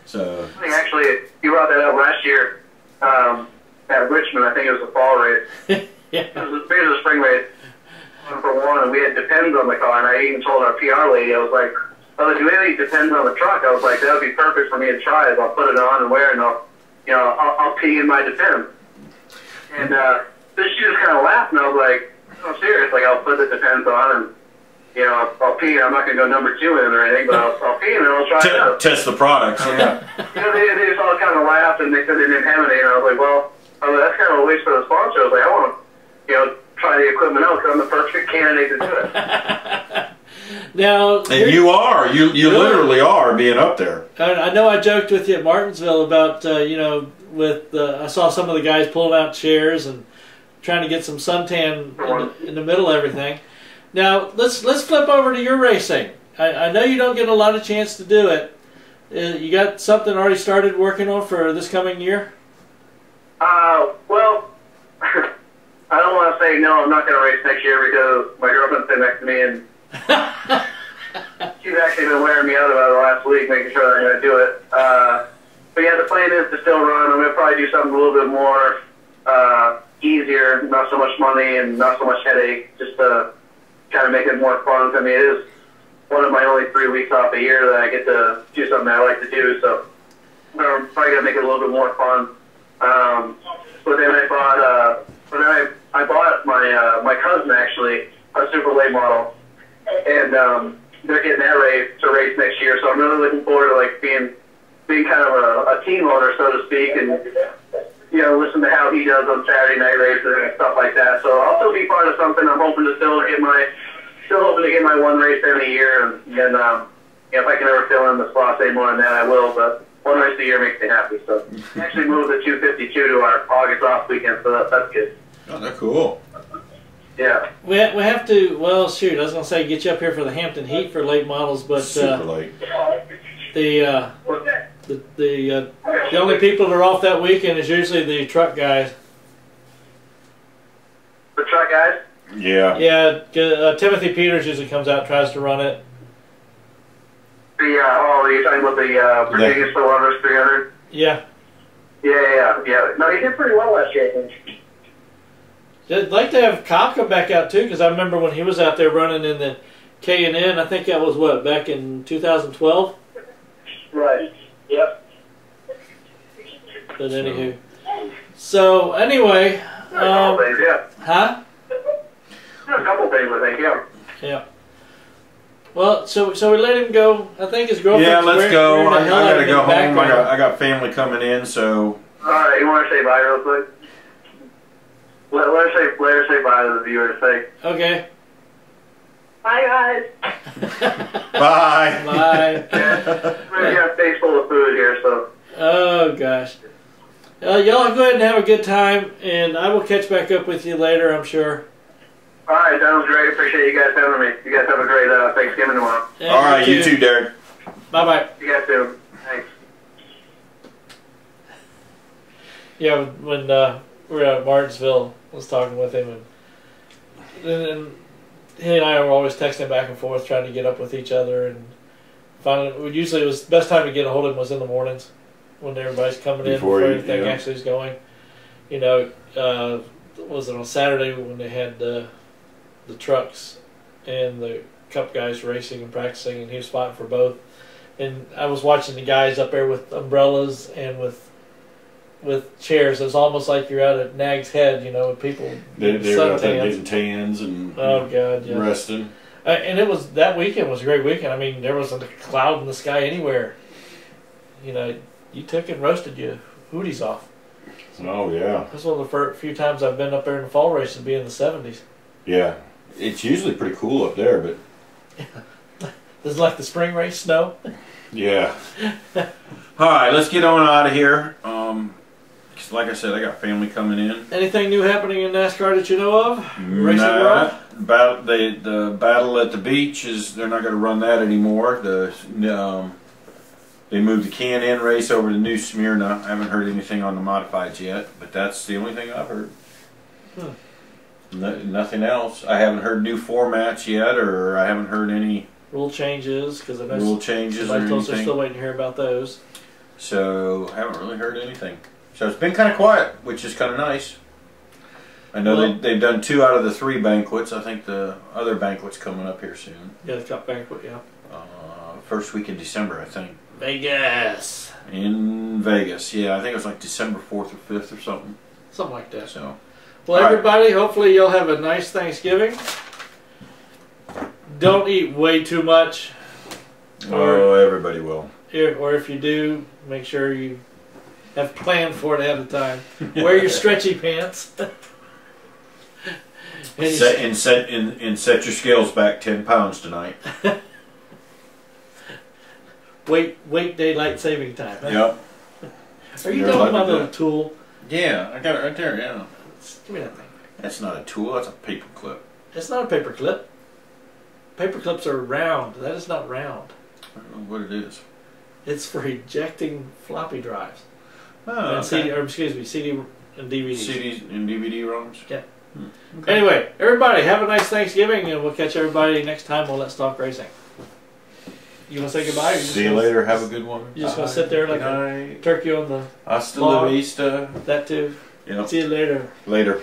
So I think actually you brought that up last year um, at Richmond. I think it was the fall race. yeah. It was the a spring race one for one, and we had depends on the car. And I even told our PR lady, I was like, "Oh, do we have any depends on the truck?" I was like, "That would be perfect for me to try. Is I'll put it on and wear, it and I'll, you know, I'll, I'll pee in my depends." And uh, then she just kind of laughed, and I was like, "I'm serious. Like, I'll put the depends on, and you know, I'll, I'll pee. I'm not gonna go number two in or anything, but I'll, I'll pee and then I'll try it out." test the products. Yeah. You know, they, they just all kind of laughed and they said they didn't have any. And I was like, well, I was like, that's kind of a waste for the sponsor. I was like, I want to, you know, try the equipment out because I'm the perfect candidate to do it. Now, And you are. You you Really? literally are being up there. I I know I joked with you at Martinsville about uh, you know with uh, I saw some of the guys pulling out chairs and trying to get some suntan in the, in the middle of everything. Now let's let's flip over to your racing. I, I know you don't get a lot of chance to do it. Uh, you got something already started working on for this coming year? Uh, well, I don't want to say no. I'm not going to race next year because my girlfriend's sitting next to me and she's actually been wearing me out about the last week, making sure that I'm going to do it. Uh, but yeah, the plan is to still run. I'm going to probably do something a little bit more uh, easier, not so much money and not so much headache, just to kind of make it more fun. I mean, it is one of my only three weeks off a year that I get to do something I like to do, so I'm probably going to make it a little bit more fun. Um, but then I bought, uh, but then I, I bought my, uh, my cousin actually, a super late model, and, um, they're getting that race to race next year, so I'm really looking forward to like being, being kind of a, a team owner, so to speak, and, you know, listen to how he does on Saturday night races and stuff like that. So I'll still be part of something. I'm hoping to still get my, still hoping to get my one race every year, and, and um, you know, if I can ever fill in the slots any more than that, I will. But one race a year makes me happy. So actually moved the 252 to our August off weekend, so that, that's good. Oh, they're cool. Yeah. We, ha- we have to. Well, shoot, I was gonna say get you up here for the Hampton Heat for late models, but Super uh, late. the uh, the the, uh, the only people that are off that weekend is usually the truck guys. The truck guys. Yeah. Yeah, uh, Timothy Peters usually comes out and tries to run it. The uh, oh, you're talking about the uh, Virginia Stellantis 300. Yeah, Yeah, yeah, yeah. No, he did pretty well last year. I think. I'd like to have Cobb come back out too because I remember when he was out there running in the K and N. I think that was what back in 2012. Right. Yep. But anywho, so anyway, A couple um, things, yeah. huh? A couple things, I think, yeah. Yeah. Well, so so we let him go. I think his girlfriend. Yeah, let's go. I, I gotta go home. I got I got family coming in, so All right, you want to say bye real quick? Let, let her say, let her say bye to the viewers. Say Okay. bye, guys. bye. Bye. We got a face full of food here, so Oh gosh. Uh, y'all go ahead and have a good time, and I will catch back up with you later. I'm sure. all right, sounds great. Appreciate you guys having me. You guys have a great uh, Thanksgiving tomorrow. All right, you too, Derek. Bye bye. You guys too. Thanks. Yeah, when uh, we were at Martinsville, I was talking with him, and, and, and he and I were always texting back and forth, trying to get up with each other. And finally, usually it was the best time to get a hold of him was in the mornings when everybody's coming in Before before you- everything yeah. actually is going. You know, uh, was it on Saturday when they had the the trucks and the cup guys racing and practicing, and he was spotting for both. And I was watching the guys up there with umbrellas and with with chairs. It was almost like you're out at Nag's Head, you know, with people They, getting they were out there suntans. getting tans and Oh god, yeah. resting. Uh, and it was that weekend was a great weekend. I mean, there wasn't a cloud in the sky anywhere. You know, you took and roasted your hoodies off. Oh yeah, That's one of the first few times I've been up there in the fall race and be in the seventies. yeah. It's usually pretty cool up there, but Does it like the spring race snow? Yeah. All right, let's get on out of here. Um, 'cause like I said, I got family coming in. Anything new happening in NASCAR that you know of? Racing Nah, world? About the the battle at the beach is they're not going to run that anymore. The um, they moved the K and N race over to New Smyrna. I haven't heard anything on the modifieds yet, but that's the only thing I've heard. Hmm. No, nothing else. I haven't heard new formats yet, or I haven't heard any Rule changes because I know rule changes or us they're still waiting to hear about those. So I haven't really heard anything. So it's been kind of quiet, which is kind of nice. I know Well- they, they've done two out of the three banquets. I think the other banquet's coming up here soon. Yeah, the Cup banquet. Yeah, Uh, first week in December, I think. Vegas, In Vegas. Yeah, I think it was like December 4th or 5th or something. something like that. So, Well, All right. everybody, hopefully you'll have a nice Thanksgiving. Don't eat way too much, oh, everybody will. or if you do, make sure you have planned for it ahead of time. Wear your stretchy pants. And Set, and, set, and, and set your scales back 10 pounds tonight. wait, wait daylight saving time. Yep. Are you You're allowed my little tool? Yeah, I got it right there, yeah. Give me that thing. That's not a tool, that's a paper clip. It's not a paper clip. Paper clips are round. That is not round. I don't know what it is. It's for ejecting floppy drives. Oh, and CD, or excuse me, CD and DVDs. CDs and DVD ROMs? Yeah. Hmm. Okay. Anyway, everybody, have a nice Thanksgiving, and we'll catch everybody next time on Let's Talk Racing. You want to say goodbye? or See you gonna- later. Have a good one. You just gonna sit there like a turkey on the Hasta log. la vista. that too. Yep. See you later. Later.